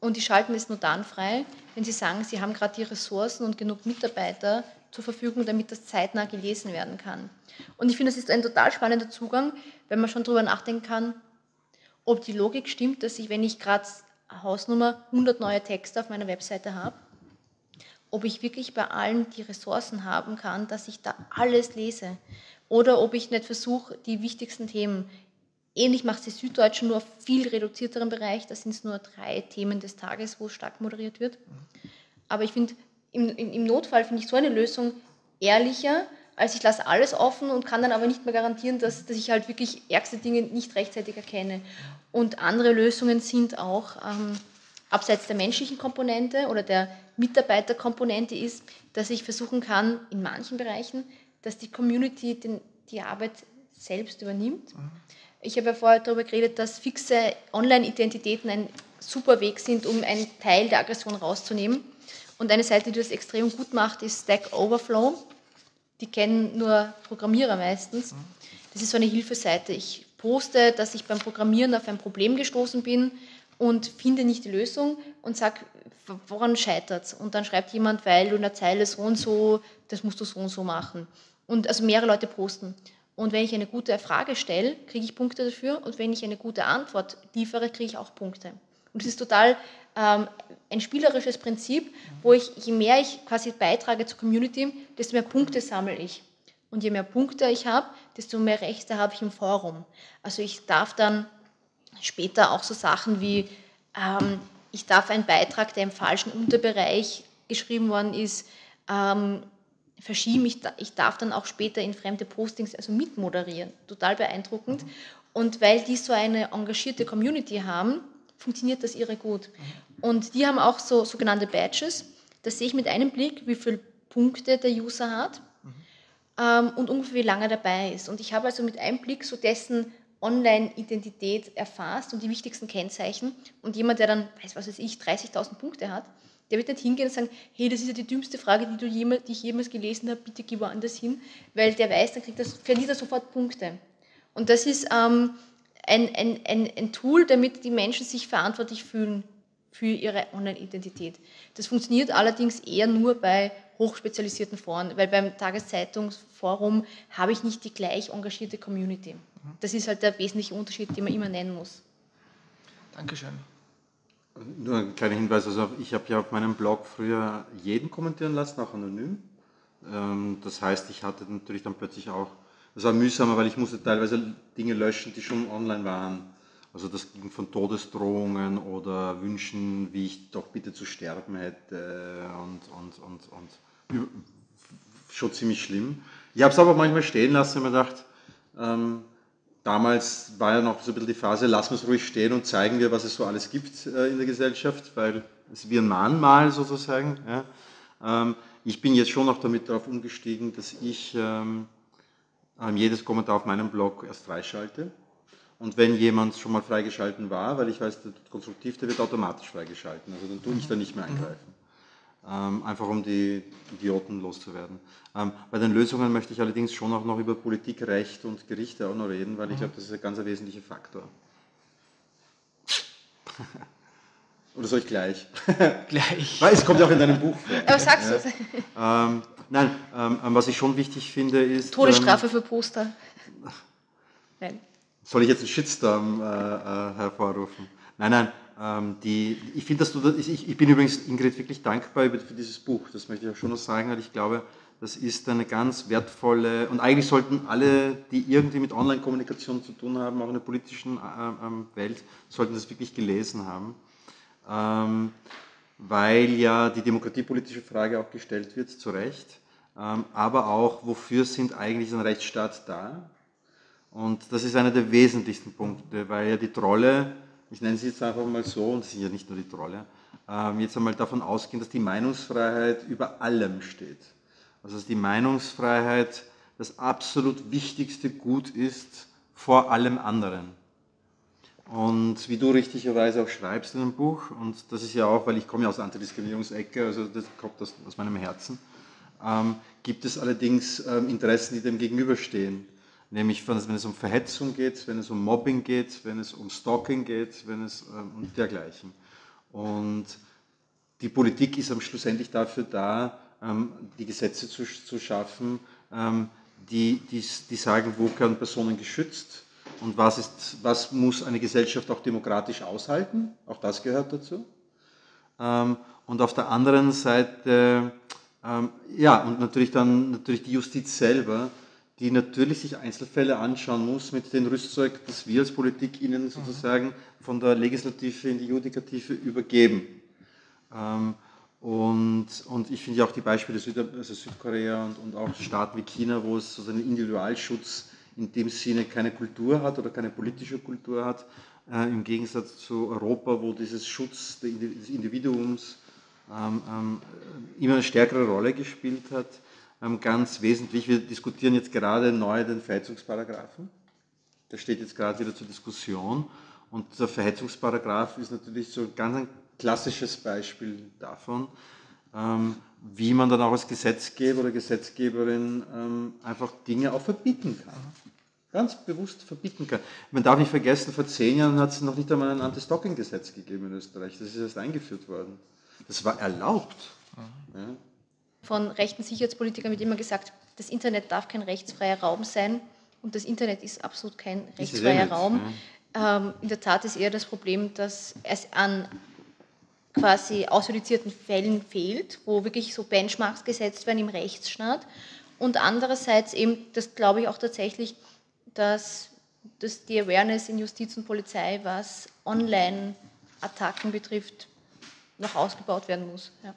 Und die schalten es nur dann frei, wenn sie sagen, sie haben gerade die Ressourcen und genug Mitarbeiter zur Verfügung, damit das zeitnah gelesen werden kann. Und ich finde, das ist ein total spannender Zugang, wenn man schon darüber nachdenken kann, ob die Logik stimmt, dass ich, wenn ich gerade Hausnummer 100 neue Texte auf meiner Webseite habe, ob ich wirklich bei allen die Ressourcen haben kann, dass ich da alles lese. Oder ob ich nicht versuche, die wichtigsten Themen Ähnlich macht sie Süddeutsche nur auf viel reduzierterem Bereich. Da sind es nur drei Themen des Tages, wo stark moderiert wird. Aber ich finde, im, im, Notfall finde ich so eine Lösung ehrlicher, als ich lasse alles offen und kann dann aber nicht mehr garantieren, dass, dass ich halt wirklich ärgste Dinge nicht rechtzeitig erkenne. Und andere Lösungen sind auch, ähm, abseits der menschlichen Komponente oder der Mitarbeiterkomponente ist, dass ich versuchen kann, in manchen Bereichen, dass die Community den, die Arbeit selbst übernimmt. Mhm. Ich habe ja vorher darüber geredet, dass fixe Online-Identitäten ein super Weg sind, um einen Teil der Aggression rauszunehmen. Und eine Seite, die das extrem gut macht, ist Stack Overflow. Die kennen nur Programmierer meistens. Das ist so eine Hilfeseite. Ich poste, dass ich beim Programmieren auf ein Problem gestoßen bin und finde nicht die Lösung und sage, woran scheitert es? Und dann schreibt jemand, weil du in der Zeile so und so, das musst du so und so machen. Und also mehrere Leute posten. Und wenn ich eine gute Frage stelle, kriege ich Punkte dafür. Und wenn ich eine gute Antwort liefere, kriege ich auch Punkte. Und das ist total ähm, ein spielerisches Prinzip, wo ich, je mehr ich quasi beitrage zur Community, desto mehr Punkte sammle ich. Und je mehr Punkte ich habe, desto mehr Rechte habe ich im Forum. Also ich darf dann später auch so Sachen wie, ähm, ich darf einen Beitrag, der im falschen Unterbereich geschrieben worden ist, ähm, verschieben. Ich, ich darf dann auch später in fremde Postings also mitmoderieren. Total beeindruckend. Mhm. Und weil die so eine engagierte Community haben, funktioniert das irre gut. Mhm. Und die haben auch so sogenannte Badges. Das sehe ich mit einem Blick, wie viele Punkte der User hat mhm. ähm, und ungefähr wie lange er dabei ist. Und ich habe also mit einem Blick so dessen Online-Identität erfasst und die wichtigsten Kennzeichen. Und jemand, der dann, weiß was weiß ich, 30.000 Punkte hat, der wird nicht hingehen und sagen, hey, das ist ja die dümmste Frage, die, du jemals, die ich jemals gelesen habe, bitte geh woanders hin, weil der weiß, dann kriegt das, verliert er sofort Punkte. Und das ist ähm, ein, ein, ein, ein Tool, damit die Menschen sich verantwortlich fühlen für ihre Online-Identität. Das funktioniert allerdings eher nur bei hochspezialisierten Foren, weil beim Tageszeitungsforum habe ich nicht die gleich engagierte Community. Das ist halt der wesentliche Unterschied, den man immer nennen muss. Dankeschön. Nur ein kleiner Hinweis, also ich habe ja auf meinem Blog früher jeden kommentieren lassen, auch anonym. Ähm, das heißt, ich hatte natürlich dann plötzlich auch, das war mühsamer, weil ich musste teilweise Dinge löschen, die schon online waren. Also das ging von Todesdrohungen oder Wünschen, wie ich doch bitte zu sterben hätte und, und, und, und schon ziemlich schlimm. Ich habe es aber manchmal stehen lassen und mir gedacht, ähm, damals war ja noch so ein bisschen die Phase, lassen wir es ruhig stehen und zeigen wir, was es so alles gibt äh, in der Gesellschaft, weil es wie ein Mahnmal sozusagen. Ja. Ähm, ich bin jetzt schon noch damit darauf umgestiegen, dass ich ähm, ähm, jedes Kommentar auf meinem Blog erst freischalte. Und wenn jemand schon mal freigeschalten war, weil ich weiß, der konstruktiv, der wird automatisch freigeschalten. Also dann tue ich da nicht mehr eingreifen. Ähm, einfach um die Idioten loszuwerden. Ähm, bei den Lösungen möchte ich allerdings schon auch noch über Politik, Recht und Gerichte auch noch reden, weil ich glaube, das ist ein ganz wesentlicher Faktor. Oder soll ich gleich? gleich. Weil es kommt ja auch in deinem Buch vor. Aber sagst du es? Ähm, nein, ähm, was ich schon wichtig finde, ist. Todesstrafe für Poster. Nein. Soll ich jetzt einen Shitstorm äh, äh, hervorrufen? Nein, nein. Ähm, die, ich finde, dass du ich, ich, bin übrigens Ingrid wirklich dankbar für dieses Buch. Das möchte ich auch schon noch sagen, weil ich glaube, das ist eine ganz wertvolle und eigentlich sollten alle, die irgendwie mit Online-Kommunikation zu tun haben, auch in der politischen äh, ähm, Welt, sollten das wirklich gelesen haben, ähm, weil ja die demokratiepolitische Frage auch gestellt wird, zu Recht, aber auch, wofür sind eigentlich ein Rechtsstaat da? Und das ist einer der wesentlichsten Punkte, weil ja die Trolle, ich nenne sie jetzt einfach mal so, und es sind ja nicht nur die Trolle, ähm, jetzt einmal davon ausgehen, dass die Meinungsfreiheit über allem steht. Also dass die Meinungsfreiheit das absolut wichtigste Gut ist vor allem anderen. Und wie du richtigerweise auch schreibst in dem Buch, und das ist ja auch, weil ich komme ja aus der Antidiskriminierungsecke, also das kommt aus, aus meinem Herzen, ähm, gibt es allerdings ähm, Interessen, die dem gegenüberstehen nämlich wenn es um Verhetzung geht, wenn es um Mobbing geht, wenn es um Stalking geht, wenn es ähm, um dergleichen. Und die Politik ist am schlussendlich dafür da, ähm, die Gesetze zu, zu schaffen, ähm, die, die, die sagen, wo werden Personen geschützt und was, ist, was muss eine Gesellschaft auch demokratisch aushalten. Auch das gehört dazu. Ähm, und auf der anderen Seite, ähm, ja, und natürlich dann natürlich die Justiz selber, die natürlich sich Einzelfälle anschauen muss mit dem Rüstzeug, das wir als Politik ihnen mhm. sozusagen von der Legislative in die Judikative übergeben. Ähm, und, und ich finde ja auch die Beispiele Süd also Südkorea und, und auch Staaten wie China, wo es so einen Individualschutz in dem Sinne keine Kultur hat oder keine politische Kultur hat, äh, im Gegensatz zu Europa, wo dieses Schutz des Individuums ähm, ähm, immer eine stärkere Rolle gespielt hat. Ähm, ganz wesentlich. Wir diskutieren jetzt gerade neu den Verhetzungsparagraphen. Der steht jetzt gerade wieder zur Diskussion. Und der Verhetzungsparagraph ist natürlich so ganz ein klassisches Beispiel davon, ähm, wie man dann auch als Gesetzgeber oder Gesetzgeberin ähm, einfach Dinge auch verbieten kann. Ganz bewusst verbieten kann. Man darf nicht vergessen, vor zehn Jahren hat es noch nicht einmal ein Anti-Stalking-Gesetz gegeben in Österreich. Das ist erst eingeführt worden. Das war erlaubt. Mhm. Ja von rechten Sicherheitspolitikern wird immer gesagt, das Internet darf kein rechtsfreier Raum sein und das Internet ist absolut kein rechtsfreier Raum. Ja. Ähm, in der Tat ist eher das Problem, dass es an quasi ausjudizierten Fällen fehlt, wo wirklich so Benchmarks gesetzt werden im Rechtsstaat. Und andererseits eben, das glaube ich auch tatsächlich, dass, dass die Awareness in Justiz und Polizei, was Online-Attacken betrifft, noch ausgebaut werden muss. Ja.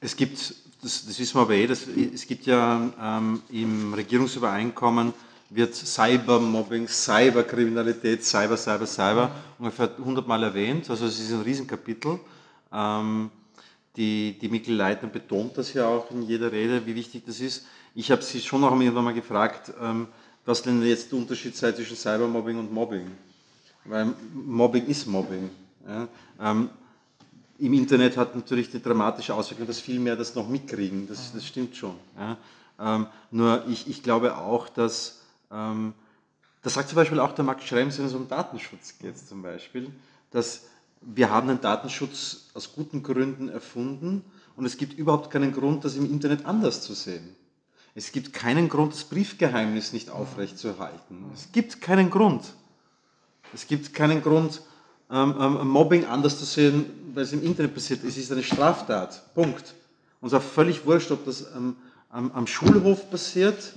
Es gibt das, das wissen wir aber eh, das, es gibt ja ähm, im Regierungsübereinkommen wird Cybermobbing, Cyberkriminalität, Cyber, Cyber, Cyber ungefähr 100 Mal erwähnt. Also es ist ein Riesenkapitel. Ähm, die, die Mikkel Leitner betont das ja auch in jeder Rede, wie wichtig das ist. Ich habe sie schon noch irgendwann mal gefragt, ähm, was denn jetzt der Unterschied sei zwischen Cybermobbing und Mobbing. Weil Mobbing ist Mobbing. Ja? Ähm, im Internet hat natürlich die dramatische Auswirkung, dass viel mehr das noch mitkriegen. Das, das stimmt schon. Ja. Ähm, nur ich, ich glaube auch, dass, ähm, das sagt zum Beispiel auch der Max Schrems, wenn es um Datenschutz geht zum Beispiel, dass wir haben den Datenschutz aus guten Gründen erfunden und es gibt überhaupt keinen Grund, das im Internet anders zu sehen. Es gibt keinen Grund, das Briefgeheimnis nicht aufrechtzuerhalten. Es gibt keinen Grund. Es gibt keinen Grund, ähm, ähm, Mobbing anders zu sehen, weil es im Internet passiert. Es ist eine Straftat. Punkt. Und es ist auch völlig wurscht, ob das ähm, am, am, Schulhof passiert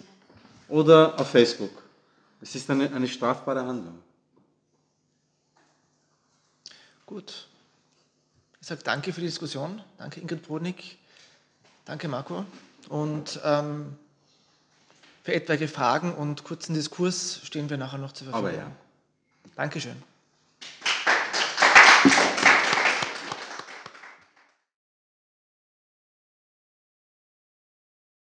oder auf Facebook. Es ist eine, eine strafbare Handlung. Gut. Ich sage danke für die Diskussion. Danke Ingrid Brodnik. Danke Marco. Und ähm, für etwaige Fragen und kurzen Diskurs stehen wir nachher noch zur Verfügung. Aber ja. Dankeschön.